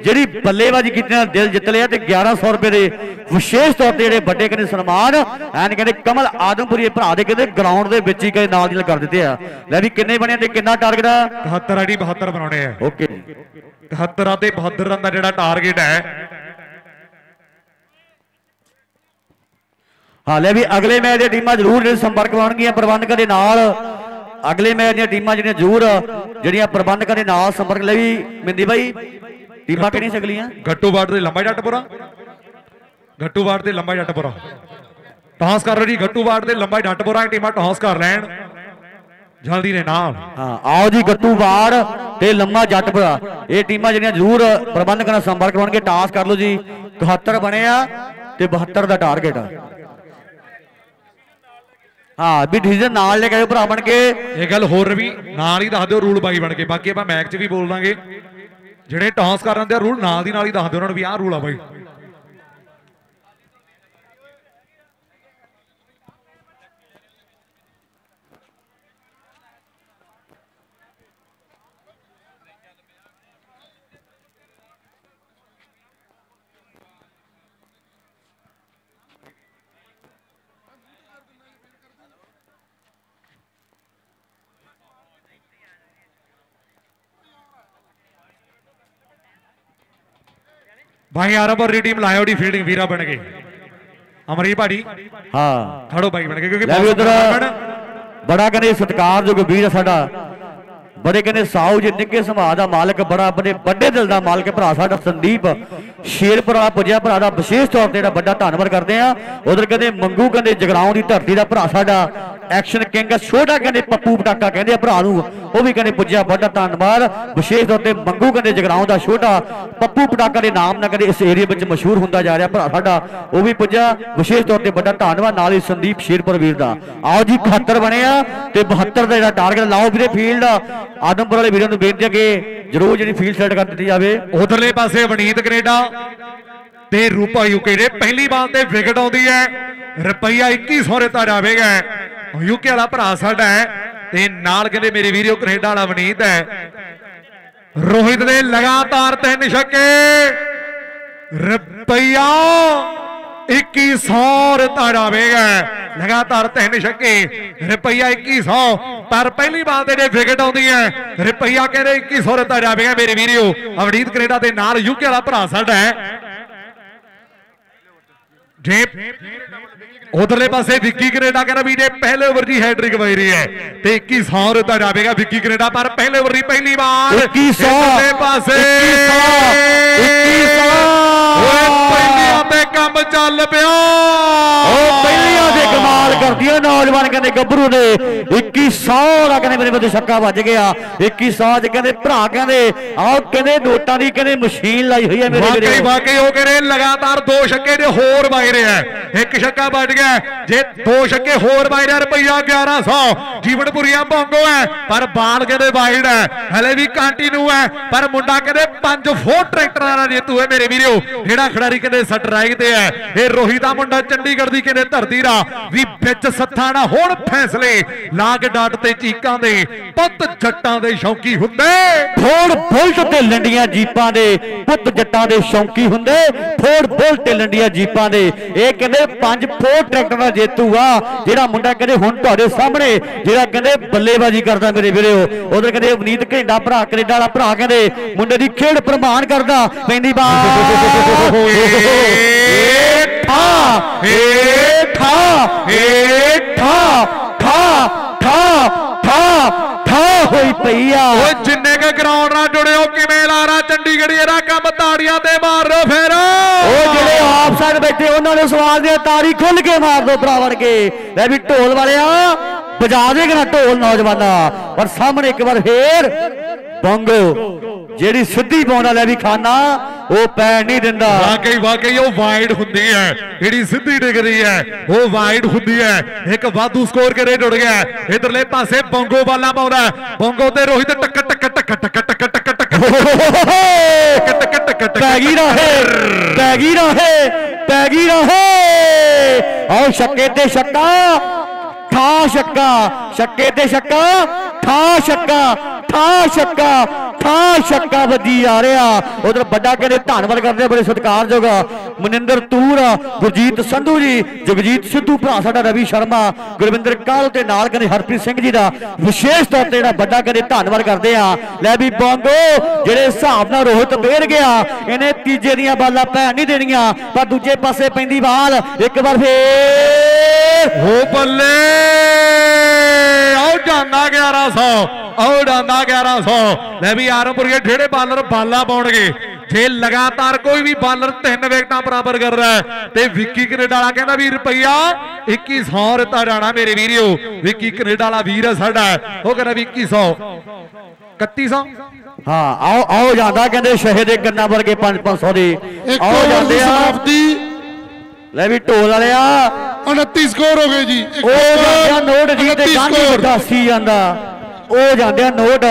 ਜਿਹੜੀ ਬੱਲੇਬਾਜ਼ੀ ਕੀਤੀ ਨਾਲ ਦਿਲ ਜਿੱਤ ਲਿਆ ਤੇ 1100 ਰੁਪਏ ਦੇ ਵਿਸ਼ੇਸ਼ ਤੌਰ ਤੇ ਜਿਹੜੇ ਵੱਡੇ ਕਹਿੰਦੇ ਸਨਮਾਨ ਐਨ ਕਹਿੰਦੇ ਕਮਲ ਆਦਮਪੁਰੀ ਭਰਾ ਦੇ ਕਹਿੰਦੇ ਗਰਾਊਂਡ ਦੇ ਵਿੱਚ ਹੀ ਕਦੇ ਨਾਲ ਦੀ ਨਾਲ ਕਰ ਦਿੱਤੇ ਆ। ਲੈ ਵੀ ਕਿੰਨੇ ਬਣਿਆ ਤੇ ਕਿੰਨਾ ਟਾਰਗੇਟ ਆ? 71 ਆੜੀ 72 ਬਣਾਉਣੇ ਆ। ਓਕੇ 71 ਅਤੇ 72 ਰਨ ਦਾ ਜਿਹੜਾ ਟਾਰਗੇਟ ਹੈ ਹਾਲੇ ਵੀ ਅਗਲੇ ਮੈਚ ਦੀਆਂ ਟੀਮਾਂ ਜ਼ਰੂਰ ਜਿਹੜੇ ਸੰਪਰਕ ਹੋਣਗੀਆਂ ਪ੍ਰਬੰਧਕਾਂ ਦੇ ਨਾਲ। ਅਗਲੇ ਮੈਚ ਦੀਆਂ ਟੀਮਾਂ ਜਿਹੜੀਆਂ ਜ਼ਰੂਰ ਜਿਹੜੀਆਂ ਪ੍ਰਬੰਧਕਾਂ ਦੇ ਨਾਲ ਸੰਪਰਕ ਲੈ ਵੀ ਮਿੰਦੀ ਬਾਈ ਟੀਮਾਂ ਕਿਹੜੀਆਂ ਸਗਲੀਆਂ ਗੱਟੂਵਾੜ ਦੇ ਲੰਬਾ ਜੱਟਪੁਰਾ ਗੱਟੂਵਾੜ ਦੇ ਲੰਬਾ ਜੱਟਪੁਰਾ ਟਾਸ ਕਰ ਰਹੀ ਗੱਟੂਵਾੜ ਦੇ ਲੰਬਾ ਜੱਟਪੁਰਾ ਟੀਮਾਂ ਟਾਸ ਕਰ ਲੈਣ। ਜਲਦੀ ਨੇ ਨਾਲ। ਹਾਂ ਆਓ ਜੀ ਗੱਟੂ ਬਾੜ ਤੇ ਲੰਮਾ ਜੱਟਪੁਰਾ ਇਹ ਟੀਮਾਂ ਜਿਹੜੀਆਂ ਜ਼ਰੂਰ ਪ੍ਰਬੰਧਕਾਂ ਨਾਲ ਸੰਪਰਕ ਹੋਣਗੇ ਟਾਸ ਕਰ ਲਓ ਜੀ। 71 ਬਣੇ ਆ ਤੇ 72 ਦਾ ਟਾਰਗੇਟ ਆ। ਹਾਂ, ਵੀ ਡਿਸੀਜਨ ਨਾਲ ਲੈ ਕੇ ਆਇਓ ਭਰਾ ਬਣ ਕੇ। ਇਹ ਗੱਲ ਹੋਰ ਵੀ ਨਾਲ ਹੀ ਦੱਸ ਦਿਓ, ਰੂਲ ਬਾਈ ਬਣ ਕੇ। ਬਾਕੀ ਆਪਾਂ ਮੈਚ 'ਚ ਵੀ ਬੋਲ ਦਾਂਗੇ। ਜਿਹੜੇ ਟਾਸ ਕਰਨ ਦੇ ਰੂਲ ਨਾਲ ਦੀ ਨਾਲ ਹੀ ਦੱਸ ਦਿਓ ਉਹਨਾਂ ਨੂੰ ਵੀ ਆਹ ਰੂਲ ਆ ਬਾਈ। ਭਾਈ ਆਰਬ ਔਰ ਟੀਮ ਲਾਇਓ ਦੀ ਫੀਲਡਿੰਗ ਵੀਰਾ ਬਣ ਗਏ ਅਮਰੀ ਭਾੜੀ ਹਾਂ। ਖੜੋ ਬਾਈ ਬਣ ਕੇ ਕਿਉਂਕਿ ਲੈ ਵੀ ਉਧਰ। ਬੜਾ ਕਹਿੰਦੇ ਸਤਿਕਾਰਯੋਗ ਵੀਰ ਆ ਸਾਡਾ। ਬੜੇ ਕਹਿੰਦੇ ਸਾਊ ਜੀ ਨਿੱਕੇ ਸੁਭਾਅ ਦਾ ਮਾਲਕ ਬੜਾ ਆਪਣੇ ਵੱਡੇ ਦਿਲ ਦਾ ਮਾਲਕ ਭਰਾ ਸਾਡਾ ਸੰਦੀਪ। ਸ਼ੇਰਪੁਰਾ ਪੁੱਜਿਆ ਭਰਾ ਦਾ ਵਿਸ਼ੇਸ਼ ਤੌਰ ਤੇ ਜਿਹੜਾ ਵੱਡਾ ਧੰਨਵਾਦ ਕਰਦੇ ਆ। ਉਧਰ ਕਹਿੰਦੇ ਮੰਗੂ ਕਹਿੰਦੇ ਜਗਰਾਉਂ ਦੀ ਧਰਤੀ ਦਾ ਭਰਾ ਸਾਡਾ। ਐਕਸ਼ਨ ਕਿੰਗ ਛੋਟਾ ਕਹਿੰਦੇ, ਪੱਪੂ ਪਟਾਕਾ ਕਹਿੰਦੇ ਭਰਾ ਨੂੰ। ਉਹ ਵੀ ਕਹਿੰਦੇ, ਪੁੱਜਿਆ, ਵੱਡਾ ਧੰਨਵਾਦ। ਵਿਸ਼ੇਸ਼ ਤੌਰ ਤੇ ਮੰਗੂ ਕਹਿੰਦੇ, ਜਗਰਾਉਂ ਦਾ ਛੋਟਾ ਪੱਪੂ ਪਟਾਕਾ ਦੇ ਨਾਮ ਨਾਲ ਕਹਿੰਦੇ, ਇਸ ਏਰੀਆ ਵਿੱਚ ਮਸ਼ਹੂਰ ਹੁੰਦਾ ਜਾ ਰਿਹਾ ਭਰਾ ਸਾਡਾ। ਉਹ ਵੀ ਪੁੱਜਿਆ। ਵਿਸ਼ੇਸ਼ ਤੌਰ ਤੇ ਵੱਡਾ ਧੰਨਵਾਦ ਨਾਲ ਹੀ ਸੰਦੀਪ ਸ਼ੇਰਪੁਰ ਵੀਰ ਦਾ। ਆਓ ਜੀ 71 ਬਣੇ ਆ ਤੇ 72 ਦਾ ਜਿਹੜਾ ਟਾਰਗੇਟ ਲਾਓ ਵੀਰੇ ਫੀਲਡ ਆਦਮਪੁਰ ਵਾਲੇ ਵੀਰਾਂ ਨੂੰ ਬੇਨਤੀ ਹੈ ਕਿ ਜਰੂਰ ਜਿਹੜੀ ਫੀਲਡ ਸੈੱਟ ਕਰ ਦਿੱਤੀ ਜਾਵੇ। ਉਧਰਲੇ ਪਾਸੇ ਵਨੀਤ ਕੈਨੇਡਾ। ਤੇ ਰੂਪਾ ਯੂਕੇ ਦੇ ਪਹਿਲੀ ਬਾਲ ਤੇ ਵਿਕਟ ਆਉਂਦੀ ਹੈ। ਰੁਪਈਆ 2100 ਰੇਤਾ ਜਾਵੇਗਾ ਯੂਕੇ ਵਾਲਾ ਭਰਾ ਸਾਡਾ ਹੈ ਤੇ ਨਾਲ ਕਹਿੰਦੇ ਮੇਰੇ ਵੀਰੋ ਕੈਨੇਡਾ ਵਾਲਾ ਵਨੀਤ ਹੈ। ਰੋਹਿਤ ਨੇ ਲਗਾਤਾਰ ਤਿੰਨ ਛੱਕੇ। ਰੁਪਈਆ 2100 ਰੇਤਾ ਜਾਵੇਗਾ ਲਗਾਤਾਰ ਤਿੰਨ ਛੱਕੇ। ਰੁਪਈਆ 2100 ਪਰ ਪਹਿਲੀ ਬਾਲ ਤੇ ਜੇ ਵਿਕਟ ਆਉਂਦੀ ਹੈ, ਰੁਪਈਆ ਕਹਿੰਦੇ 2100 ਰੇਤਾ ਜਾਵੇਗਾ ਮੇਰੇ ਵੀਰੋ। ਅਵਨੀਤ ਕੈਨੇਡਾ ਦੇ ਨਾਲ ਯੂਕੇ ਵਾਲਾ ਭਰਾ ਸਾਡਾ ਹੈ। ਜੇ ਉਧਰਲੇ ਪਾਸੇ ਵਿੱਕੀ ਕੈਨੇਡਾ ਕਹਿੰਦਾ ਵੀ ਜੇ ਪਹਿਲੇ ਓਵਰ ਦੀ ਹੈਟ੍ਰਿਕ ਵਜ ਰਹੀ ਹੈ ਤੇ 2100 ਰੁਪਏ ਜਾਵੇਗਾ ਵਿੱਕੀ ਕੈਨੇਡਾ ਪਰ ਪਹਿਲੇ ਓਵਰ ਦੀ ਪਹਿਲੀ ਵਾਰ 2100 ਇਧਰਲੇ ਪਾਸੇ। 2100 ਓਏ ਪਹਿਲੀਆਂ ਤੇ ਕੰਮ ਚੱਲ ਪਿਆ। ਉਹ ਪਹਿਲੀਆਂ ਕਰਦੀਆਂ ਨੌਜਵਾਨ ਕਹਿੰਦੇ ਗੱਭਰੂ ਨੇ। 2100 ਦਾ ਕਹਿੰਦੇ ਮੇਰੇ ਬੰਦੇ ਛੱਕਾ ਵੱਜ ਗਿਆ। 2100 ਚ ਕਹਿੰਦੇ ਭਰਾ ਕਹਿੰਦੇ ਆਹ ਕਹਿੰਦੇ ਨੋਟਾਂ ਦੀ ਕਹਿੰਦੇ ਮਸ਼ੀਨ ਲਾਈ ਹੋਈ ਹੈ ਮੇਰੇ ਵਾਕਈ ਵੀਰੇ। ਵਾਕਈ ਉਹ ਕਹਿੰਦੇ ਲਗਾਤਾਰ ਦੋ ਛੱਕੇ ਦੇ ਹੋਰ ਵੱਜ ਰਿਹਾ। ਇੱਕ ਛੱਕਾ ਵੱਜ ਗਿਆ ਜੇ ਦੋ ਛੱਕੇ ਹੋਰ ਵੱਜ ਰਿਹਾ ਰੁਪਈਆ 1100 ਜੀਵਨਪੁਰੀਆ ਬੋਂਗੋ ਹੈ ਪਰ ਬਾਲ ਕਹਿੰਦੇ ਵਾਈਡ ਹੈ। ਹਲੇ ਵੀ ਕੰਟੀਨਿਊ ਹੈ ਪਰ ਮੁੰਡਾ ਕਹਿੰਦੇ 5 ਫੋਰ ਟਰੈਕਟਰਾਂ ਦਾ ਜੇਤੂ ਹੈ ਮੇਰੇ ਵੀਰੋ। ਜਿਹੜਾ ਖਿਡਾਰੀ ਕਹਿੰਦੇ ਸਟਰਾਈਕ ਤੇ ਹੈ। ਇਹ ਰੋਹੀ ਦਾ ਮੁੰਡਾ ਚੰਡੀਗੜ੍ਹ ਦੀ ਕਹਿੰਦੇ ਧਰਤੀ ਦਾ ਵੀ ਵਿੱਚ ਸੱਥਾਂ ਨਾ ਹੁਣ ਫੈਸਲੇ। ਲਾਗ ਡਾਟ ਤੇ ਚੀਕਾਂ ਦੇ ਪੁੱਤ ਜੱਟਾਂ ਦੇ ਸ਼ੌਕੀ ਹੁੰਦੇ। ਫੋੜ ਬੁਲਟ ਤੇ ਲੰਡੀਆਂ ਜੀਪਾਂ ਦੇ ਪੁੱਤ ਜੱਟਾਂ ਦੇ ਸ਼ੌਂਕੀ ਹੁੰਦੇ। ਫੋੜ ਬੁਲਟ ਤੇ ਲੰਡੀਆਂ ਜੀਪਾਂ ਦੇ। ਇਹ ਕਹਿੰਦੇ ਪੰਜ ਫੋੜ ਟਰੈਕਟਰ ਦਾ ਜੇਤੂ ਆ ਜਿਹੜਾ ਮੁੰਡਾ ਕਹਿੰਦੇ ਹੁਣ ਤੁਹਾਡੇ ਸਾਹਮਣੇ ਜਿਹੜਾ ਕਹਿੰਦੇ ਬੱਲੇਬਾਜ਼ੀ ਕਰਦਾ ਮੇਰੇ ਵੀਰੋ। ਉਧਰ ਕਹਿੰਦੇ ਅਵਨੀਤ ਘੇਂਡਾ ਭਰਾ ਕੈਨੇਡਾ ਵਾਲਾ ਭਰਾ ਕਹਿੰਦੇ ਮੁੰਡੇ ਦੀ ਖੇਡ ਪ੍ਰਮਾਣ ਕਰਦਾ। ਪੈਂਦੀ ਬਾਲ ਠਾ ਏ ਠਾ ਏ ਠਾ ਠਾ ਠਾ ਠਾ ਠਾ ਹੋਈ ਪਈ ਆ। ਓਏ ਜਿੰਨੇ ਕ ਗਰਾਊਂਡ ਨਾਲ ਜੁੜਿਓ ਕਿਵੇਂ ਲਾਰਾ ਚੰਡੀਗੜ੍ਹ ਇਹਦਾ ਕੰਮ ਤਾੜੀਆਂ ਤੇ ਮਾਰ ਲੋ ਫੇਰ। ਉਹ ਜਿਹੜੇ ਆਪ ਸਾਈਡ ਬੈਠੇ ਉਹਨਾਂ ਦੇ ਸਵਾਲ ਦੇ ਤਾਰੀ ਖੁੱਲ ਕੇ ਮਾਰ ਦੋ ਭਰਾਵਣ ਕੇ ਲੈ ਵੀ ਢੋਲ ਵਾਲਿਆ ਵਜਾ ਦੇਗਾ ਨਾ ਢੋਲ ਨੌਜਵਾਨਾ। ਪਰ ਸਾਹਮਣੇ ਇੱਕ ਵਾਰ ਫੇਰ ਬੰਗੋ ਜਿਹੜੀ ਸਿੱਧੀ ਪਾਉਂਦਾ ਲੈ ਵੀ ਖਾਨਾ ਉਹ ਪੈਣ ਨਹੀਂ ਦਿੰਦਾ। ਵਾਕਈ ਵਾਕਈ ਉਹ ਵਾਈਡ ਹੁੰਦੀ ਹੈ। ਜਿਹੜੀ ਸਿੱਧੀ ਡਿਗਰੀ ਹੈ ਉਹ ਵਾਈਡ ਹੁੰਦੀ ਹੈ। ਇੱਕ ਵਾਧੂ ਸਕੋਰ ਕਰੇ ਜੁੜ ਗਿਆ। ਇਧਰਲੇ ਪਾਸੇ ਬੋਂਗੋ ਬਾਲਾ ਪਾਉਂਦਾ। ਬੋਂਗੋ ਤੇ ਰੋਹਿਤ ਟੱਕ ਟੱਕ ਟੱਕ ਟੱਕ ਟੱਕ ਟੱਕ ਟੱਕ ਟੱਕ। ਟੱਕ ਪੈ ਗਈ ਰਹੇ ਪੈ ਗਈ ਰਹੇ ਪੈ ਗਈ ਰਹੇ। ਆਓ ਛੱਕੇ ਤੇ ਛੱਕਾ। ਠਾ ਛੱਕਾ, ਛੱਕੇ ਤੇ ਛੱਕਾ, ਠਾ ਛੱਕਾ ਠਾ ਛੱਕਾ ਠਾ ਛੱਕਾ ਵੱਜੀ ਆ ਰਿਹਾ। ਉਧਰ ਵੱਡਾ ਕਹਿੰਦੇ ਧੰਨਵਾਦ ਕਰਦੇ ਬੜੇ ਸਤਿਕਾਰਯੋਗ ਮਨਿੰਦਰ ਤੂਰ ਗੁਰਜੀਤ ਸੰਧੂ ਜੀ, ਜਗਜੀਤ ਸਿੱਧੂ ਭਰਾ ਸਾਡਾ ਰਵੀ ਸ਼ਰਮਾ, ਗੁਰਵਿੰਦਰ ਕਾਲ ਤੇ ਨਾਲ ਕਹਿੰਦੇ ਹਰਪ੍ਰੀਤ ਸਿੰਘ ਜੀ ਦਾ। ਵਿਸ਼ੇਸ਼ ਤੌਰ ਤੇ ਜਿਹੜਾ ਵੱਡਾ ਕਹਿੰਦੇ ਧੰਨਵਾਦ ਕਰਦੇ ਆ। ਲੈ ਵੀ ਬੋਂਗੋ, ਜਿਹੜੇ ਹਿਸਾਬ ਨਾਲ ਰੋਹਿਤ ਬੇਰ ਗਿਆ, ਇਹਨੇ ਤੀਜੇ ਦੀਆਂ ਬਾਲਾਂ ਭੈਣ ਨਹੀਂ ਦੇਣੀਆਂ, ਪਰ ਦੂਜੇ ਪਾਸੇ ਪੈਂਦੀ ਬਾਲ, ਇੱਕ ਵਾਰ ਫੇਰ ਹੋ ਬੱਲੇ। ਆਓ ਜਾਂਦਾ 1100 ਆਓ ਜਾਂਦਾ 1100 ਲੈ ਵੀ ਆਰਮਪੁਰੀਏ ਢੇੜੇ ਬਾਲਰ ਬਾਲਾ ਪਾਉਣਗੇ। ਜੇ ਲਗਾਤਾਰ ਕੋਈ ਵੀ ਬਾਲਰ ਤਿੰਨ ਵਿਕਟਾਂ ਬਰਾਬਰ ਕਰ ਰਿਹਾ ਤੇ ਵਿੱਕੀ ਕੈਨੇਡਾ ਵਾਲਾ ਕਹਿੰਦਾ ਵੀ ਰੁਪਈਆ 2100 ਰਤਾ ਜਾਣਾ ਮੇਰੇ ਵੀਰਿਓ। ਵਿੱਕੀ ਕੈਨੇਡਾ ਵਾਲਾ ਵੀਰ ਹੈ ਸਾਡਾ। ਉਹ ਕਹਿੰਦਾ ਵੀ 2100 3100 ਹਾਂ ਆਓ ਆਓ ਜਾਂਦਾ ਕਹਿੰਦੇ ਸ਼ਹਿਦ ਦੇ ਕੰਨਾਂ ਵਰਗੇ 5-500 ਦੇ। ਆਓ ਜਾਂਦੇ ਆ। ਲੈ ਵੀ ਢੋਲ ਵਾਲਿਆ। 29 ਸਕੋਰ ਹੋ ਗਏ ਜੀ। ਉਹ ਜਾਂਦਿਆ ਨੋਟ ਜੀ ਤੇ 29 ਗਾਂਧੀ ਹੱਸੀ ਜਾਂਦਾ। ਉਹ ਜਾਂਦਿਆ ਨੋਟ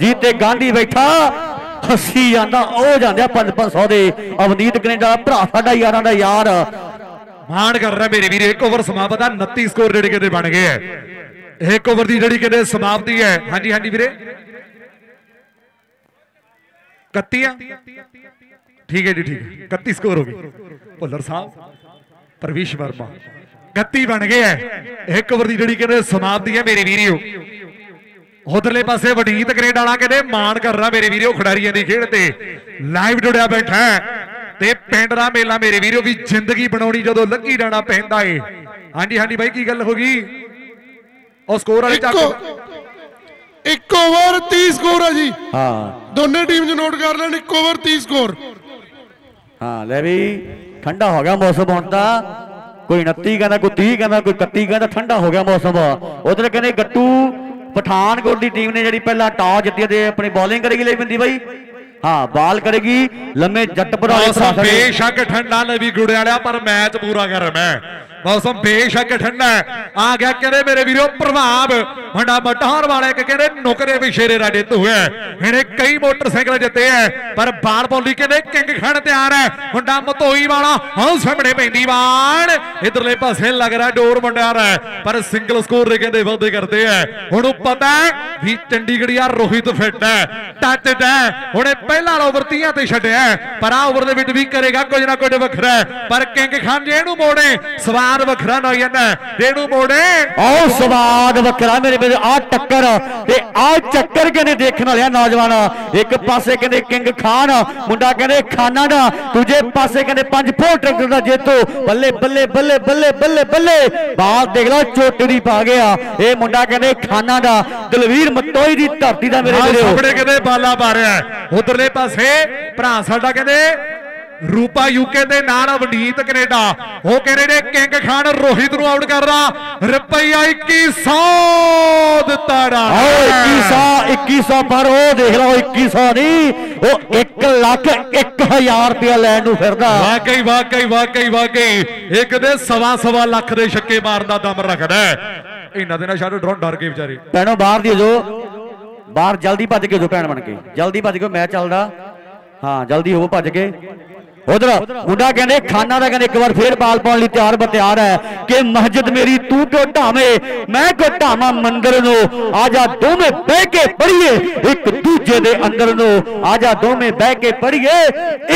ਜੀ ਤੇ ਗਾਂਧੀ ਬੈਠਾ। ਹੱਸੀ ਜਾਂਦਾ। ਉਹ ਜਾਂਦਿਆ 5-500 ਦੇ ਅਵਨੀਤ ਕੈਨੇਡਾ। ਦਾ ਭਰਾ ਸਾਡਾ ਯਾਰਾਂ ਦਾ ਯਾਰ। ਮਾਣ ਕਰ ਰਿਹਾ ਮੇਰੇ ਵੀਰ ਇੱਕ ਓਵਰ ਸਮਾਪਤ ਆ। 29 ਸਕੋਰ ਜਿਹੜੇ ਕਿਤੇ ਬਣ ਗਏ ਐ ਇੱਕ ਓਵਰ ਦੀ ਜਿਹੜੀ ਕਿਤੇ ਸਮਾਪਤੀ ਹੈ। ਹਾਂਜੀ ਹਾਂਜੀ ਵੀਰੇ। 31 ਆ। ਠੀਕ ਹੈ ਜੀ ਠੀਕ ਹੈ। 31 ਸਕੋਰ ਹੋ ਗਏ ਭੁੱਲਰ ਸਾਹਿਬ ਪ੍ਰਵੀਸ਼ ਵਰਮਾ। 31 ਬਣ ਗਏ ਐ। ਇੱਕ ਓਵਰ ਦੀ ਜਿਹੜੀ ਕਿਤੇ ਸਮਾਪਤੀ ਹੈ ਮੇਰੇ ਵੀਰਿਓ ਉਧਰਲੇ ਪਾਸੇ ਵਡੀਤ ਕੈਨੇਡਾ ਵਾਲਾ ਕਹਿੰਦੇ ਮਾਣ ਕਰ ਰਿਹਾ ਮੇਰੇ ਵੀਰੋ ਖਿਡਾਰੀਆਂ ਦੀ ਖੇਡ ਤੇ। ਲਾਈਵ ਜੁੜਿਆ ਬੈਠਾ ਤੇ ਪਿੰਡ ਦਾ ਮੇਲਾ ਮੇਰੇ ਵੀਰੋ ਵੀ ਜ਼ਿੰਦਗੀ ਬਣਾਉਣੀ ਜਦੋਂ ਲੱਗੀ ਡਾਣਾ ਪੈਂਦਾ ਏ। ਹਾਂਜੀ ਹਾਂਜੀ ਬਾਈ ਕੀ ਗੱਲ ਹੋ ਗਈ? ਉਹ ਸਕੋਰ ਵਾਲੇ ਚੱਕ ਇੱਕੋ ਓਵਰ 30 ਸਕੋਰ ਹੈ ਜੀ। ਹਾਂ। ਦੋਨੇ ਟੀਮ ਨੂੰ ਨੋਟ ਕਰ ਲੈਣ ਇੱਕ ਓਵਰ 30 ਸਕੋਰ। ਹਾਂ ਲੈ ਵੀ ਠੰਡਾ ਹੋ ਗਿਆ ਮੌਸਮ ਹੁਣ ਤਾਂ। ਕੋਈ 29 ਕਹਿੰਦਾ ਕੋਈ 30 ਕਹਿੰਦਾ ਕੋਈ 31 ਕਹਿੰਦਾ ਠੰਡਾ ਹੋ ਗਿਆ ਮੌਸਮ। ਉਧਰ ਕਹਿੰਦੇ ਗੱਟੂ ਪਠਾਨਕੋਟ ਦੀ ਟੀਮ ਨੇ ਜਿਹੜੀ ਪਹਿਲਾਂ ਟਾਸ ਜਿੱਤੀ ਤੇ ਆਪਣੀ ਬੋਲਿੰਗ ਕਰੇਗੀ ਲਈ ਬਿੰਦੀ ਬਾਈ। ਹਾਂ ਬਾਲ ਕਰੇਗੀ ਲੰਮੇ ਜੱਟਪੁਰ ਵਾਲੇ ਭਰਾ ਮੌਸਮ ਬੇਸ਼ੱਕ ਠੰਡਾ ਨਵੀ ਗੁੜੇ ਵਾਲਿਆ ਪਰ ਮੈਚ ਪੂਰਾ ਗਰਮ ਹੈ। ਮੌਸਮ ਬੇਸ਼ੱਕ ਠੰਡਾ ਆ ਗਿਆ ਕਹਿੰਦੇ ਮੇਰੇ ਵੀਰੋ ਪ੍ਰਭਾਵ? ਮੁੰਡਾ ਮਟਾਰ ਵਾਲੇ ਕਿ ਕਹਿੰਦੇ ਨੁਕਰੇ ਵੀ ਸ਼ੇਰੇ ਰਾਜੇ ਤੂੰ ਹੈ ਇਹਨੇ ਕਈ ਮੋਟਰਸਾਈਕਲ ਜਿੱਤੇ ਹੈ ਪਰ ਬਾਲ ਬੋਲੀ ਕਹਿੰਦੇ ਕਿੰਗ ਖਣ ਤਿਆਰ ਹੈ ਮੁੰਡਾ ਮਤੋਈ ਵਾਲਾ ਹਾਂ ਸਾਹਮਣੇ ਪੈਂਦੀ ਬਾਣ ਇਧਰਲੇ ਪਾਸੇ ਲੱਗ ਡੋਰ ਮੁੰਡਿਆ ਹੈ ਪਰ ਸਿੰਗਲ ਸਕੋਰ ਦੇ ਕਹਿੰਦੇ ਵਾਅਦੇ ਕਰਦੇ ਹੈ ਹੁਣ ਉਹ ਪਤਾ ਵੀ ਚੰਡੀਗੜ੍ਹੀਆ ਰੋਹਿਤ ਫਿੱਟ ਹੈ ਟੱਚ ਦਾ ਹੁਣੇ ਪਹਿਲਾ ਓਵਰ 30 ਤੇ ਛੱਡਿਆ ਪਰ ਆ ਓਵਰ ਦੇ ਵਿੱਚ ਵੀ ਕਰੇਗਾ ਕੁਝ ਨਾ ਕੁਝ ਵੱਖਰਾ ਪਰ ਕਿੰਗ ਖਾਨ ਜੇ ਇਹਨੂੰ ਮੋੜੇ, ਸਵਾਦ ਵੱਖਰਾ ਨਾ ਹੋ ਜਾਂਦਾ ਹੈ। ਜੇ ਇਹਨੂੰ ਮੋੜੇ, ਆਓ ਸਵਾਦ ਵੱਖਰਾ ਮੇਰੇ ਵੀਰ ਆ ਟੱਕਰ ਤੇ ਆ ਚੱਕਰ ਕਹਿੰਦੇ ਦੇਖਣ ਵਾਲਿਆ ਨੌਜਵਾਨ? ਇੱਕ ਪਾਸੇ ਕਹਿੰਦੇ ਕਿੰਗ ਖਾਨ ਮੁੰਡਾ ਕਹਿੰਦੇ ਖਾਨਾ ਦਾ ਦੂਜੇ ਪਾਸੇ ਕਹਿੰਦੇ ਪੰਜ ਫੋਟ ਟਰੈਕਟਰ ਦਾ ਜੇਤੂ। ਬੱਲੇ ਬੱਲੇ ਬੱਲੇ ਬੱਲੇ ਬੱਲੇ ਬੱਲੇ। ਬਾਲ ਦੇਖ ਲਓ ਚੋਟੀ ਦੀ ਪਾ ਗਿਆ। ਇਹ ਮੁੰਡਾ ਕਹਿੰਦੇ ਖਾਨਾ ਦਾ ਦਲਵੀਰ ਮਤੋਈ ਦੀ ਧਰਤੀ ਦਾ ਮੇਰੇ ਵੀਰੋ। ਸਾਹਮਣੇ ਕਹਿੰਦੇ ਬਾਲਾ ਪਾ ਰਿਹਾ। ਉਧਰਲੇ ਪਾਸੇ ਭਰਾ ਸਾਡਾ ਕਹਿੰਦੇ ਰੂਪਾ ਯੂਕੇ ਦੇ ਨਾਲ ਅਵਨੀਤ ਕੈਨੇਡਾ। ਉਹ ਕਹਿੰਦੇ ਨੇ ਕਿੰਗ ਖਾਨ ਰੋਹਿਤ ਨੂੰ ਆਊਟ ਕਰਦਾ ਰੁਪਈਆ 2100 ਦਿੱਤਾ ਡਾ ਆਓ 2100 2100 ਪਰ ਉਹ ਦੇਖ ਲਓ 2100 ਨਹੀਂ ਉਹ 1 ਲੱਖ 1000 ਰੁਪਇਆ ਲੈਣ ਨੂੰ ਫਿਰਦਾ। ਵਾਕਈ ਵਾਕਈ ਵਾਕਈ ਵਾਕਈ। ਇੱਕ ਦੇ ਸਵਾ ਸਵਾ ਲੱਖ ਦੇ ਛੱਕੇ ਮਾਰਨ ਦਾ ਦਮ ਰੱਖਦਾ। ਇਹਨਾਂ ਦੇ ਨਾਲ ਛੱਡ ਡਰੋਨ ਡਰ ਕੇ ਵਿਚਾਰੇ। ਭੈਣੋ ਬਾਹਰ ਦੀ ਜੋ ਬਾਹਰ ਜਲਦੀ ਭੱਜ ਕੇ ਜੋ ਭੈਣ ਬਣ ਕੇ। ਜਲਦੀ ਭੱਜ ਕੇ ਮੈਚ ਚੱਲਦਾ। ਹਾਂ ਜਲਦੀ ਹੋਵੋ ਭੱਜ ਕੇ। ਉਧਰ ਮੁੰਡਾ ਕਹਿੰਦੇ ਖਾਨਾ ਦਾ ਕਹਿੰਦੇ ਇੱਕ ਵਾਰ ਫੇਰ ਬਾਲ ਪਾਉਣ ਲਈ ਤਿਆਰ ਬਤਿਆਰ ਹੈ ਕਿ ਮਸਜਿਦ ਮੇਰੀ ਤੂੰ ਕਿਉਂ ਢਾਵੇਂ? ਮੈਂ ਕਿਉਂ ਢਾਵਾਂ ਮੰਦਰ ਨੂੰ? ਆ ਜਾ ਦੋਵੇਂ ਬਹਿ ਕੇ ਪੜੀਏ ਇੱਕ ਦੂਜੇ ਦੇ ਅੰਦਰ ਨੂੰ। ਆ ਜਾ ਦੋਵੇਂ ਬਹਿ ਕੇ ਪੜੀਏ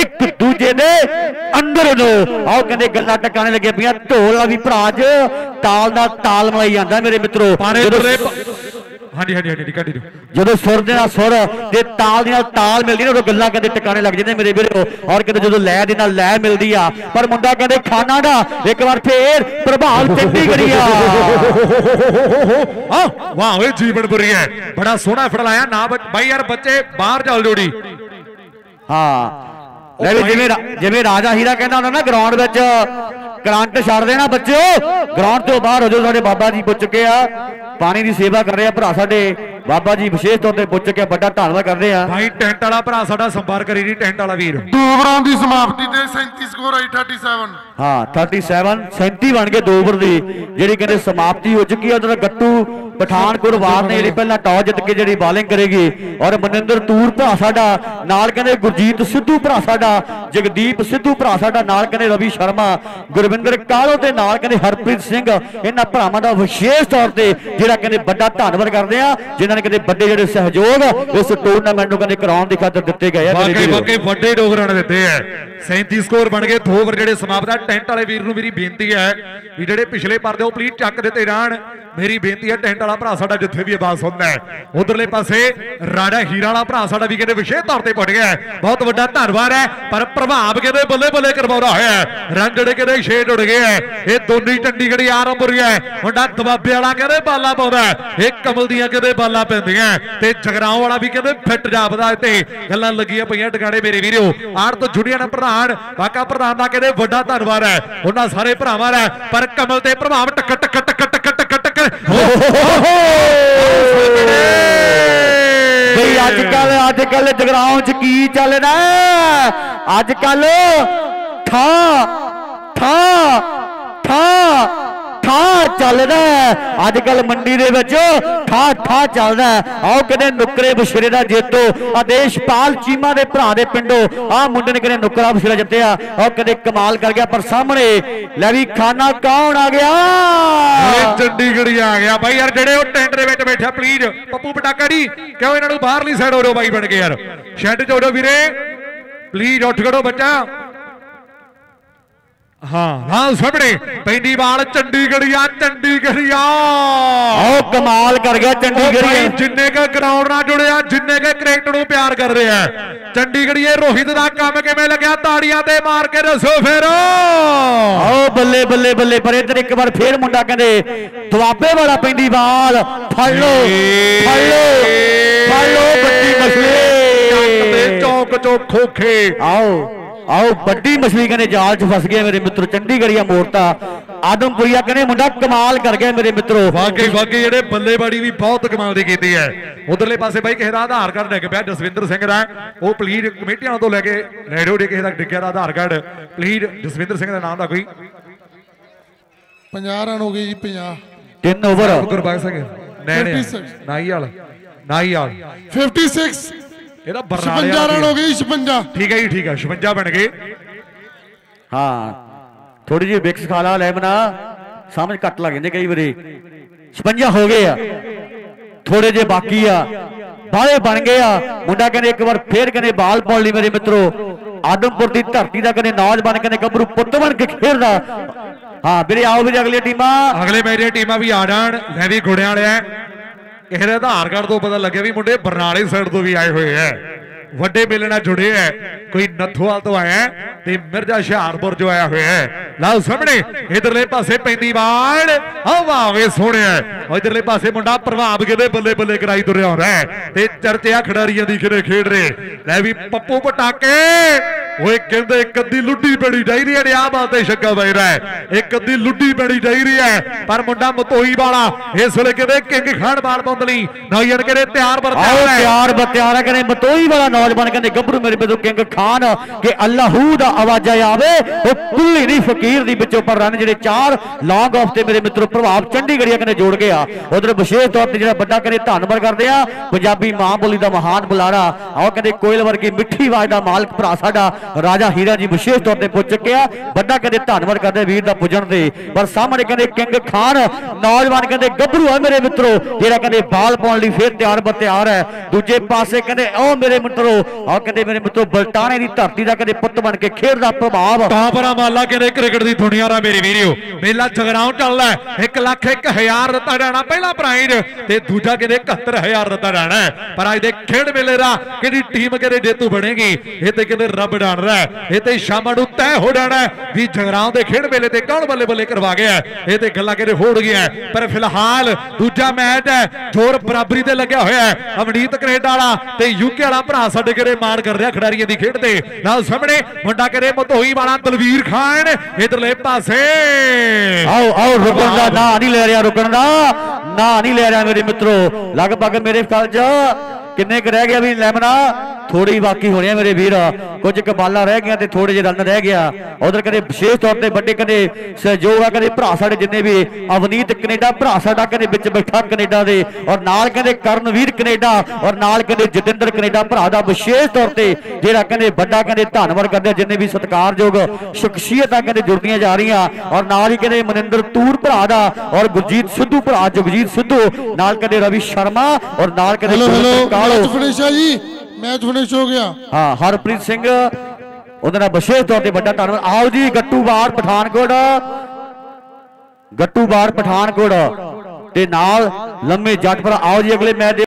ਇੱਕ ਦੂਜੇ ਦੇ ਅੰਦਰ ਨੂੰ। ਆਓ ਕਹਿੰਦੇ ਗੱਲਾਂ ਟਕਾਣੇ ਲੱਗੇ ਪਈਆਂ ਢੋਲ ਆ ਵੀ ਭਰਾ ਅੱਜ ਤਾਲ ਦਾ ਤਾਲ ਮਲਾਈ ਜਾਂਦਾ ਮੇਰੇ ਮਿੱਤਰੋ। ਜਦੋਂ- ਹਾਂਜੀ ਹਾਂਜੀ ਹਾਂਜੀ ਕੰਟੀਨਿਊ ਜਦੋਂ ਸੁਰ ਦੇ ਨਾਲ ਸੁਰ ਤੇ ਤਾਲ ਦੇ ਨਾਲ ਤਾਲ ਮਿਲਦੀ ਨਾ ਉਦੋਂ ਗੱਲਾਂ ਕਹਿੰਦੇ ਟਿਕਾਣੇ ਲੱਗ ਜਾਂਦੇ ਮੇਰੇ ਵੀਰੋ। ਔਰ ਕਹਿੰਦੇ ਜਦੋਂ ਲੈ ਦੇ ਨਾਲ ਲੈ ਮਿਲਦੀ ਆ ਪਰ ਮੁੰਡਾ ਕਹਿੰਦੇ ਖਾਨਾ ਦਾ ਇੱਕ ਵਾਰ ਫੇਰ ਪ੍ਰਭਾਵ ਚੰਡੀਗੜ੍ਹੀਆ ਹਾਂ ਵਾਹ ਓਏ ਜੀਵਨ ਬੁਰੀ ਹੈ ਬੜਾ ਸੋਹਣਾ ਫੜਲਾਇਆ ਨਾ ਬੱਚ- ਬਾਈ ਯਾਰ ਬੱਚੇ ਬਾਹਰ ਚੱਲ ਜੋੜੀ। ਹਾਂ। ਲੈ ਵੀ ਜਿਵੇਂ ਜਿਵੇਂ ਰਾਜਾ ਹੀਰਾ ਕਹਿੰਦਾ ਹੁੰਦਾ ਨਾ ਗਰਾਊਂਡ ਵਿੱਚ ਕਰੰਟ ਛੱਡ ਦੇਣਾ ਬੱਚਿਓ। ਗਰਾਊਂਡ ਤੋਂ ਬਾਹਰ ਹੋ ਜਾਓ ਸਾਡੇ ਬਾਬਾ ਜੀ ਪੁੱਜ ਚੁੱਕੇ ਆ। ਪਾਣੀ ਦੀ ਸੇਵਾ ਕਰ ਰਹੇ ਆ ਭਰਾ ਸਾਡੇ। ਬਾਬਾ ਜੀ ਵਿਸ਼ੇਸ਼ ਤੌਰ ਤੇ ਪੁੱਜ ਚੁੱਕੇ ਆ ਵੱਡਾ ਧੰਨਵਾਦ ਕਰਦੇ ਆ। ਭਾਈ ਟੈਂਟ ਵਾਲਾ ਭਰਾ ਸਾਡਾ ਸੰਪਰਕ ਕਰੀ ਜੀ ਟੈਂਟ ਵਾਲਾ ਵੀਰ। ਦੋ ਓਵਰਾਂ ਦੀ ਸਮਾਪਤੀ ਤੇ 37 ਸਕੋਰ ਆਈ 37 ਹਾਂ 37 37 ਬਣ ਗਏ ਦੋ ਓਵਰ ਦੀ। ਜਿਹੜੀ ਕਹਿੰਦੇ ਸਮਾਪਤੀ ਹੋ ਚੁੱਕੀ ਹੈ ਉਧਰ ਗੱਟੂ ਪਠਾਨਕੋਟ ਵਾਰ ਨੇ ਜਿਹੜੀ ਪਹਿਲਾਂ ਟਾਸ ਜਿੱਤ ਕੇ ਜਿਹੜੀ ਬਾਲਿੰਗ ਕਰੇਗੀ ਔਰ ਮਨਿੰਦਰ ਤੂਰ ਭਰਾ ਸਾਡਾ ਨਾਲ ਕਹਿੰਦੇ ਗੁਰਜੀਤ ਸਿੱਧੂ ਭਰਾ ਸਾਡਾ ਜਗਦੀਪ ਸਿੱਧੂ ਭਰਾ ਸਾਡਾ ਨਾਲ ਕਹਿੰਦੇ ਰਵੀ ਸ਼ਰਮਾ ਗੁਰਵਿੰਦਰ ਕਾਲੋ ਤੇ ਨਾਲ ਕਹਿੰਦੇ ਹਰਪ੍ਰੀਤ ਸਿੰਘ ਇਹਨਾਂ ਭਰਾਵਾਂ ਦਾ ਵਿਸ਼ੇਸ਼ ਤੌਰ ਤੇ ਜਿਹੜਾ ਕਹਿੰਦੇ ਵੱਡਾ ਧੰਨਵਾਦ ਕਰਦੇ ਆ ਜਿਨ੍ਹਾਂ ਨੇ ਕਹਿੰਦੇ ਵੱਡੇ ਜਿਹੜੇ ਸਹਿਯੋਗ ਇਸ ਟੂਰਨਾਮੈਂਟ ਨੂੰ ਕਹਿੰਦੇ ਕਰਾਉਣ ਦੀ ਖਾਤਰ ਦਿੱਤੇ ਗਏ ਆ ਵਾਕਈ। ਵਾਕਈ ਵੱਡੇ ਡੋਗਰਾਂ ਨੇ ਦਿੱਤੇ ਐ 37 ਸਕੋਰ ਬਣ ਗਏ ਦੋ ਓਵਰ ਜਿਹੜੇ ਸਮਾਪਤ ਆ ਟੈਂਟ ਵਾਲੇ ਵੀਰ ਨੂੰ ਮੇਰੀ ਬੇਨਤੀ ਹੈ ਵੀ ਜਿਹੜੇ ਪਿਛਲੇ ਪਰਦੇ ਉਹ ਪਲੀਜ਼ ਚੱਕ ਦਿੱਤੇ ਜਾਣ ਮੇਰੀ ਬੇਨਤੀ ਹੈ ਟੈਂਟ ਵਾਲਾ ਭਰਾ ਸਾਡਾ ਜਿੱਥੇ ਵੀ ਆਵਾਜ਼ ਸੁਣਦਾ ਹੈ। ਉਧਰਲੇ ਪਾਸੇ ਰਾੜਾ ਹੀਰਾ ਵਾਲਾ ਭਰਾ ਸਾਡਾ ਵੀ ਕਹਿੰਦੇ ਵਿਸ਼ੇਸ਼ ਤੌਰ ਤੇ ਪੜ ਗਿਆ ਬਹੁਤ ਵੱਡਾ ਧੰਨਵਾਦ ਹੈ, ਪਰ ਪ੍ਰਭਾਵ ਕਹਿੰਦੇ ਬੱਲੇ ਬੱਲੇ ਕਰਵਾਉਣਾ ਹੋਇਆ ਰੰਗ ਜਿਹੜੇ ਕਹਿੰਦੇ ਛੇਡ ਉੱਡ ਗਏ ਇਹ ਦੋਨੀ ਚੰਡੀਗੜ੍ਹ ਆਰੰਭ ਰਿਹਾ ਮੁੰਡਾ ਦਬਾਬੇ ਵਾਲਾ ਕਹਿੰਦੇ ਬਾਲਾ ਪਾਉਂਦਾ ਇਹ ਕਮਲ ਦੀਆਂ ਕਹਿੰਦੇ ਬਾਲਾਂ ਪੈਂਦੀਆਂ ਤੇ ਜਗਰਾਉਂ ਵਾਲਾ ਵੀ ਕਹਿੰਦੇ ਫਿੱਟ ਜਾਪਦਾ ਤੇ ਗੱਲਾਂ ਲੱਗੀਆਂ ਪਈਆਂ ਟਿਕਾਣੇ ਮੇਰੇ ਵੀਰੋ। ਆੜ ਤੋਂ ਜੁੜੀਆਂ ਨਾ ਪ੍ਰਧਾਨ, ਵਾਕਾ ਪ੍ਰਧਾਨ ਦਾ ਕਹਿੰਦੇ ਵੱਡਾ ਧੰਨਵਾਦ ਹੈ। ਉਹਨਾਂ ਸਾਰੇ ਭਰਾਵਾਂ ਦਾ ਪਰ ਕਮਲ ਤੇ ਪ੍ਰਭਾਵ ਟੱਕ ਟੱਕ ਟੱਕ ਬਈ ਅੱਜ ਕੱਲ ਅੱਜ ਕੱਲ ਜਗਰਾਉਂ ਚ ਕੀ ਚੱਲਦਾ ਅੱਜ ਕੱਲ ਠਾ ਠਾ ਠਾ ਠਾ ਚੱਲਦਾ ਅੱਜ ਕੱਲ ਮੰਡੀ ਦੇ ਵਿੱਚ ਠਾ ਠਾ ਚੱਲਦਾ ਆਓ ਕਹਿੰਦੇ ਨੁਕਰੇ ਬਸ਼ਰੇ ਦਾ ਜੇਤੋ। ਆਦੇਸ਼ਪਾਲ ਚੀਮਾ ਦੇ ਭਰਾ ਦੇ ਪਿੰਡੋਂ ਆਹ ਮੁੰਡੇ ਨੇ ਕਹਿੰਦੇ ਨੁਕਰਾ ਬਸ਼ਰਾ ਜਿੱਤਿਆ। ਆਹ ਕਹਿੰਦੇ ਕਮਾਲ ਕਰ ਗਿਆ। ਪਰ ਸਾਹਮਣੇ ਲੈ ਵੀ ਖਾਨਾ ਕੌਣ ਆ ਗਿਆ? ਇਹ ਚੰਡੀਗੜ੍ਹ ਆ ਗਿਆ। ਬਾਈ ਯਾਰ ਜਿਹੜੇ ਉਹ ਟੈਂਟ ਦੇ ਵਿੱਚ ਬੈਠਾ ਪਲੀਜ਼ ਪੱਪੂ ਪਟਾਕਾ ਜੀ, ਕਿਉਂ ਇਹਨਾਂ ਨੂੰ ਬਾਹਰਲੀ ਸਾਈਡ ਹੋ ਬਾਈ ਬਣ ਕੇ ਯਾਰ? ਸ਼ੈੱਡ ਚ ਵੀਰੇ। ਪਲੀਜ਼ ਉੱਠ ਖੜੋ ਬੱਚਾ। ਹਾਂ ਹਾਂ ਸਾਹਮਣੇ ਪੈਂਦੀ ਬਾਲ ਚੰਡੀਗੜ੍ਹੀਆ ਚੰਡੀਗੜ੍ਹੀਆ। ਆਓ ਕਮਾਲ ਕਰ ਗਿਆ ਉਹ ਭਾਈ ਚੰਡੀਗੜ੍ਹ ਜਿੰਨੇ ਕ ਗਰਾਊਂਡ ਨਾਲ ਜੁੜਿਆ ਜਿੰਨੇ ਕ ਕ੍ਰਿਕਟ ਨੂੰ ਪਿਆਰ ਕਰ ਰਿਹਾ। ਚੰਡੀਗੜ੍ਹੀਏ ਰੋਹਿਤ ਦਾ ਕੰਮ ਕਿਵੇਂ ਲੱਗਿਆ? ਤਾੜੀਆਂ ਤੇ ਮਾਰ ਕੇ ਦੱਸੋ ਫਿਰ। ਆਓ ਬੱਲੇ ਬੱਲੇ ਬੱਲੇ ਪਰ ਇੱਧਰ ਇੱਕ ਵਾਰ ਫੇਰ ਮੁੰਡਾ ਕਹਿੰਦੇ ਦੁਆਬੇ ਵਾਲਾ ਪੈਂਦੀ ਬਾਲ ਫੜ ਲੋ ਫੜ ਲੋ ਫੜ ਲੋ ਵੱਡੀ ਚੱਕ ਤੇ ਚੌਕ ਚੌ ਖੋਖੇ। ਆਓ। ਆਓ ਵੱਡੀ ਮਛਲੀ ਕਹਿੰਦੇ ਜਾਲ 'ਚ ਫਸ ਗਿਆ ਮੇਰੇ ਮਿੱਤਰੋ ਚੰਡੀਗੜ੍ਹੀਆ ਮੋੜਤਾ ਆਦਮਪੁਰੀਆ ਕਹਿੰਦੇ ਮੁੰਡਾ ਕਮਾਲ ਕਰ ਗਿਆ ਮੇਰੇ ਮਿੱਤਰੋ। ਵਾਕਈ ਵਾਕਈ ਜਿਹੜੇ ਬੱਲੇਬਾੜੀ ਵੀ ਬਹੁਤ ਕਮਾਲ ਦੀ ਕੀਤੀ ਹੈ। ਉਧਰਲੇ ਪਾਸੇ ਬਾਈ ਕਿਸੇ ਦਾ ਆਧਾਰ ਕਾਰਡ ਡਿੱਗ ਪਿਆ ਜਸਵਿੰਦਰ ਸਿੰਘ ਦਾ। ਉਹ ਪਲੀਜ਼ ਕਮੇਟੀਆਂ ਤੋਂ ਲੈ ਕੇ ਰੇਡੀਓ ਦੇ ਕਿਸੇ ਦਾ ਡਿੱਗਿਆ ਦਾ ਆਧਾਰ ਕਾਰਡ ਪਲੀਜ਼ ਜਸਵਿੰਦਰ ਸਿੰਘ ਦਾ ਨਾਮ ਦਾ ਕੋਈ। 50 ਰਨ ਹੋ ਗਏ ਜੀ 50 ਤਿੰਨ ਓਵਰ। ਗੁਰਬਖਸ਼ ਸਿੰਘ ਨੈਣੇ 56 ਨਾਈ ਵਾਲ ਨਾਈ ਵਾਲ 56 ਇਹਦਾ ਬਰਨਾਲੇ 56 ਰਨ ਹੋ ਗਏ ਜੀ 56 ਠੀਕ ਹੈ ਜੀ ਠੀਕ ਹੈ 56 ਬਣ ਗਏ। ਹਾਂ ਥੋੜੀ ਜਿਹੀ ਵਿਕਸ ਖਾ ਲਾ ਲੈ ਬਣਾ। ਸਮਝ ਘੱਟ ਲੱਗ ਜਾਂਦੇ ਕਈ ਵਾਰੀ। 56 ਹੋ ਗਏ ਆ। ਥੋੜੇ ਜੇ ਬਾਕੀ ਆ। ਬਾਹਲੇ ਬਣ ਗਏ ਆ। ਮੁੰਡਾ ਕਹਿੰਦੇ ਇੱਕ ਵਾਰ ਫੇਰ ਕਹਿੰਦੇ ਬਾਲ ਪਾਉਣ ਲਈ ਮੇਰੇ ਮਿੱਤਰੋ। ਆਦਮਪੁਰ ਦੀ ਧਰਤੀ ਦਾ ਕਹਿੰਦੇ ਨੌਜਵਾਨ ਕਹਿੰਦੇ ਗੱਭਰੂ ਪੁੱਤ ਬਣ ਕੇ ਖੇਡਦਾ। ਹਾਂ ਵੀਰੇ ਆਓ ਵੀਰੇ ਅਗਲੀ ਟੀਮਾਂ। ਅਗਲੇ ਮੈਚ ਦੀਆਂ ਟੀਮਾਂ ਵੀ ਆ ਜਾਣ ਲੈ ਵੀ ਘੋੜਿਆਂ ਵਾਲਿਆ ਕਿਸੇ ਦੇ ਆਧਾਰ ਕਾਰਡ ਤੋਂ ਪਤਾ ਲੱਗਿਆ ਵੀ ਮੁੰਡੇ ਬਰਨਾਲੇ ਸਾਈਡ ਤੋਂ ਵੀ ਆਏ ਹੋਏ ਐ? ਵੱਡੇ ਮੇਲੇ ਨਾਲ ਜੁੜੇ ਐ। ਕੋਈ ਨੱਥੋਵਾਲ ਤੋਂ ਆਇਆ ਹੈ ਤੇ ਮਿਰਜ਼ਾ ਹੁਸ਼ਿਆਰਪੁਰ ਜੋ ਆਇਆ ਹੋਇਆ ਹੈ ਲਓ ਸਾਹਮਣੇ ਇਧਰਲੇ ਪਾਸੇ ਪੈਂਦੀ ਬਾੜ ਹਵਾ ਵੇ ਸੋਹਣਿਆ ਉਹ ਇਧਰਲੇ ਪਾਸੇ ਮੁੰਡਾ ਪ੍ਰਭਾਵ ਕਿਤੇ ਬੱਲੇ ਬੱਲੇ ਕਰਾਈ ਤੁਰਿਆ ਹੁੰਦਾ ਹੈ ਤੇ ਚਰਚਿਆ ਖਿਡਾਰੀਆਂ ਦੀ ਖੇਡ ਖੇਡ ਰਹੇ। ਲੈ ਵੀ ਪੱਪੂ ਪਟਾਕੇ। ਓਏ ਕਹਿੰਦੇ ਇੱਕ ਅੱਧੀ ਲੁੱਡੀ ਬੜੀ ਚਾਹੀਦੀ ਹੈ ਆ ਬਾਤ ਤੇ ਛੱਗਾ ਵੱਜ ਰਿਹਾ ਹੈ ਇੱਕ ਅੱਧੀ ਲੁੱਡੀ ਬੜੀ ਚਾਹੀਦੀ ਹੈ ਪਰ ਮੁੰਡਾ ਮਤੋਈ ਵਾਲਾ ਇਸ ਵੇਲੇ ਕਹਿੰਦੇ ਕਿੰਗ ਖਾਨ ਬਾਲ ਲਈ ਨੌਜਣ ਕਹਿੰਦੇ ਤਿਆਰ ਬਰ ਤਿਆਰ ਹੈ ਪਿਆਰ ਬਤਿਆਰਾ ਕਹਿੰਦੇ ਮਤੋਈ ਵਾਲਾ ਨੌਜਵਾਨ ਕਹਿੰਦੇ, ਗੱਭਰੂ ਮੇਰੇ ਬਿੱਦੂ ਕਿੰਗ ਖਾਨ, ਕਿ ਅੱਲਾਹੂ ਦਾ ਆਵਾਜ਼ਾ ਆਵੇ ਉਹ ਕੁੱਲੀ ਨਹੀਂ ਫਕੀਰ ਦੀ ਵਿੱਚੋਂ ਪਰ ਰਨ ਜਿਹੜੇ ਚਾਰ ਲੌਂਗ ਆਫ ਤੇ ਮੇਰੇ ਮਿੱਤਰੋ ਪ੍ਰਭਾਵ ਚੰਡੀਗੜ੍ਹੀਆ ਕਹਿੰਦੇ ਜੋੜ ਗਿਆ। ਉਧਰ ਵਿਸ਼ੇਸ਼ ਤੌਰ ਤੇ ਜਿਹੜਾ ਵੱਡਾ ਕਹਿੰਦੇ ਧੰਨਵਾਦ ਕਰਦੇ ਆ, ਪੰਜਾਬੀ ਮਾਂ ਬੋਲੀ ਦਾ ਮਹਾਨ ਬੁਲਾਰਾ। ਆਓ ਕਹਿੰਦੇ ਕੋਇਲ ਵਰਗੀ ਮਿੱਠੀ ਆਵਾਜ਼ ਦਾ ਮਾਲਕ ਭਰਾ ਸਾਡਾ ਰਾਜਾ ਹੀਰਾ ਜੀ ਵਿਸ਼ੇਸ਼ ਤੌਰ ਤੇ ਪੁੱਜ ਚੁੱਕਿਆ। ਵੱਡਾ ਕਹਿੰਦੇ ਧੰਨਵਾਦ ਕਰਦੇ ਵੀਰ ਦਾ ਪੁੱਜਣ ਤੇ। ਪਰ ਸਾਹਮਣੇ ਕਹਿੰਦੇ ਕਿੰਗ ਖਾਨ, ਨੌਜਵਾਨ ਕਹਿੰਦੇ ਗੱਭਰੂ ਆ ਮੇਰੇ ਮਿੱਤਰੋ, ਜਿਹੜਾ ਕਹਿੰਦੇ ਬਾਲ ਪਾਉਣ ਲਈ ਫੇਰ ਤਿਆਰ ਬਤਿਆਰ ਹੈ। ਦੂਜੇ ਪਾਸੇ ਕਹਿੰਦੇ ਉਹ ਮੇਰੇ ਮਿੱਤਰੋ ਆਹ ਕਹਿੰਦੇ ਮੇਰੇ ਮਿੱਤਰੋ, ਬਲਟਾਣੇ ਦੀ ਧਰਤੀ ਦਾ ਕਹਿੰਦੇ ਪੁੱਤ ਬਣ ਕੇ ਖੇਡਦਾ ਪ੍ਰਭਾਵ। ਕਾਪਰਾ ਮਾਲਾ ਕਹਿੰਦੇ, ਕ੍ਰਿਕਟ ਦੀ ਦੁਨੀਆ ਦਾ ਮੇਰੇ ਵੀਰਿਓ ਮੇਲਾ ਜਗਰਾਉਂ ਚੱਲਦਾ 1 ਲੱਖ 1000 ਦਿੱਤਾ ਜਾਣਾ ਪਹਿਲਾ ਪ੍ਰਾਈਜ਼। ਤੇ ਦੂਜਾ ਕਹਿੰਦੇ 71000 ਦਿੱਤਾ ਜਾਣਾ ਪਰ ਅੱਜ ਦੇ ਖੇਡ ਮੇਲੇ ਦਾ ਕਿਹੜੀ ਟੀਮ ਕਹਿੰਦੇ, ਜੇਤੂ ਬਣੇਗੀ? ਇਹ ਤੇ ਕਹਿੰਦੇ, ਰੱਬ ਜਾਣਦਾ ਹੈ। ਇਹ ਤੇ ਸ਼ਾਮਾਂ ਨੂੰ ਤੈਅ ਹੋ ਜਾਣਾ ਵੀ ਜਗਰਾਉਂ ਦੇ ਖੇਡ ਮੇਲੇ ਤੇ ਕੌਣ ਬੱਲੇ ਬੱਲੇ ਕਰਵਾ ਗਿਆ ਇਹ ਤੇ ਗੱਲਾਂ ਕਹਿੰਦੇ ਹੋੜ ਗਿਆ ਪਰ ਫਿਲਹਾਲ ਦੂਜਾ ਮੈਚ ਹੈ। ਜ਼ੋਰ ਬਰਾਬਰੀ ਤੇ ਲੱਗਿਆ ਹੋਇਆ ਹੈ। ਅਮਨੀਤ ਕੈਨੇਡਾ ਵਾਲਾ ਤੇ ਯੂਕੇ ਵਾਲਾ ਭਰਾ ਸਾਡੇ ਕਿਹੜੇ ਮਾਰ ਕਰ ਰਿਹਾ ਖਿਡਾਰੀਆਂ ਦੀ ਖੇਡ ਤੇ। ਨਾਲ ਸਾਹਮਣੇ ਮੁੰਡਾ ਕਰੇ ਮਤੋਈ ਵਾਲਾ ਤਲਵੀਰ ਖਾਨ, ਇਧਰਲੇ ਪਾਸੇ। ਆਓ ਆਓ, ਰੁਕਣ ਦਾ, ਨਾਂ ਨਹੀਂ ਲੈ ਰਿਹਾ, ਰੁਕਣ ਦਾ। ਨਾਂ ਨਹੀਂ ਲੈ ਰਿਹਾ ਮੇਰੇ ਮਿੱਤਰੋ। ਲਗਭਗ ਮੇਰੇ ਖਿਆਲ 'ਚ ਕਿੰਨੇ ਕੁ ਰਹਿ ਗਿਆ ਵੀ ਲੈਮਨਾ? ਥੋੜੀ ਬਾਕੀ ਹੋਣੀ ਆ ਮੇਰੇ ਵੀਰ। ਕੁਝ ਕਬਾਲਾਂ ਰਹਿ ਗਈਆਂ ਤੇ ਥੋੜੇ ਜਿਹੇ ਰਨ ਰਹਿ ਗਿਆ। ਉਧਰ ਕਦੇ ਵਿਸ਼ੇਸ਼ ਤੌਰ ਤੇ ਵੱਡੇ ਕਦੇ ਸਹਿਯੋਗ ਆ ਕਦੇ ਭਰਾ ਸਾਡੇ ਜਿੰਨੇ ਵੀ ਅਵਨੀਤ ਕੈਨੇਡਾ ਭਰਾ ਸਾਡਾ ਕਦੇ ਵਿੱਚ ਬੈਠਾ ਕੈਨੇਡਾ ਦੇ ਔਰ ਨਾਲ ਕਹਿੰਦੇ ਕਰਨਵੀਰ ਕੈਨੇਡਾ ਔਰ ਨਾਲ ਕਹਿੰਦੇ ਜਤਿੰਦਰ ਕੈਨੇਡਾ ਭਰਾ ਦਾ ਵਿਸ਼ੇਸ਼ ਤੌਰ ਤੇ ਜਿਹੜਾ ਕਹਿੰਦੇ ਵੱਡਾ ਕਹਿੰਦੇ ਧੰਨਵਾਦ ਕਰਦੇ ਆ ਜਿੰਨੇ ਵੀ ਸਤਿਕਾਰਯੋਗ ਸ਼ਖਸੀਅਤਾਂ ਕਹਿੰਦੇ ਜੁੜਦੀਆਂ ਜਾ ਰਹੀਆਂ ਔਰ ਨਾਲ ਹੀ ਕਹਿੰਦੇ ਮਨਿੰਦਰ ਤੂਰ ਭਰਾ ਦਾ ਔਰ ਗੁਰਜੀਤ ਸਿੱਧੂ ਭਰਾ ਜਗਜੀਤ ਸਿੱਧੂ ਨਾਲ ਕਹਿੰਦੇ ਰਵੀ ਸ਼ਰਮਾ ਔਰ ਨਾਲ ਕਹਿੰਦੇ ਮੈਚ ਫਿਨਿਸ਼ ਆ ਜੀ। ਮੈਚ ਫਿਨਿਸ਼ ਹੋ ਗਿਆ। ਹਾਂ ਹਰਪ੍ਰੀਤ ਸਿੰਘ ਉਹਦੇ ਨਾਲ ਵਿਸ਼ੇਸ਼ ਤੌਰ ਤੇ ਵੱਡਾ ਧੰਨਵਾਦ। ਆਓ ਜੀ ਗੱਟੂਵਾੜ ਪਠਾਨਕੋਟ। ਗੱਟੂਵਾੜ ਪਠਾਨਕੋਟ। ਤੇ ਨਾਲ ਲੰਮੇ ਜੱਟ ਪਰ ਆਓ ਜੀ ਅਗਲੇ ਮੈਚ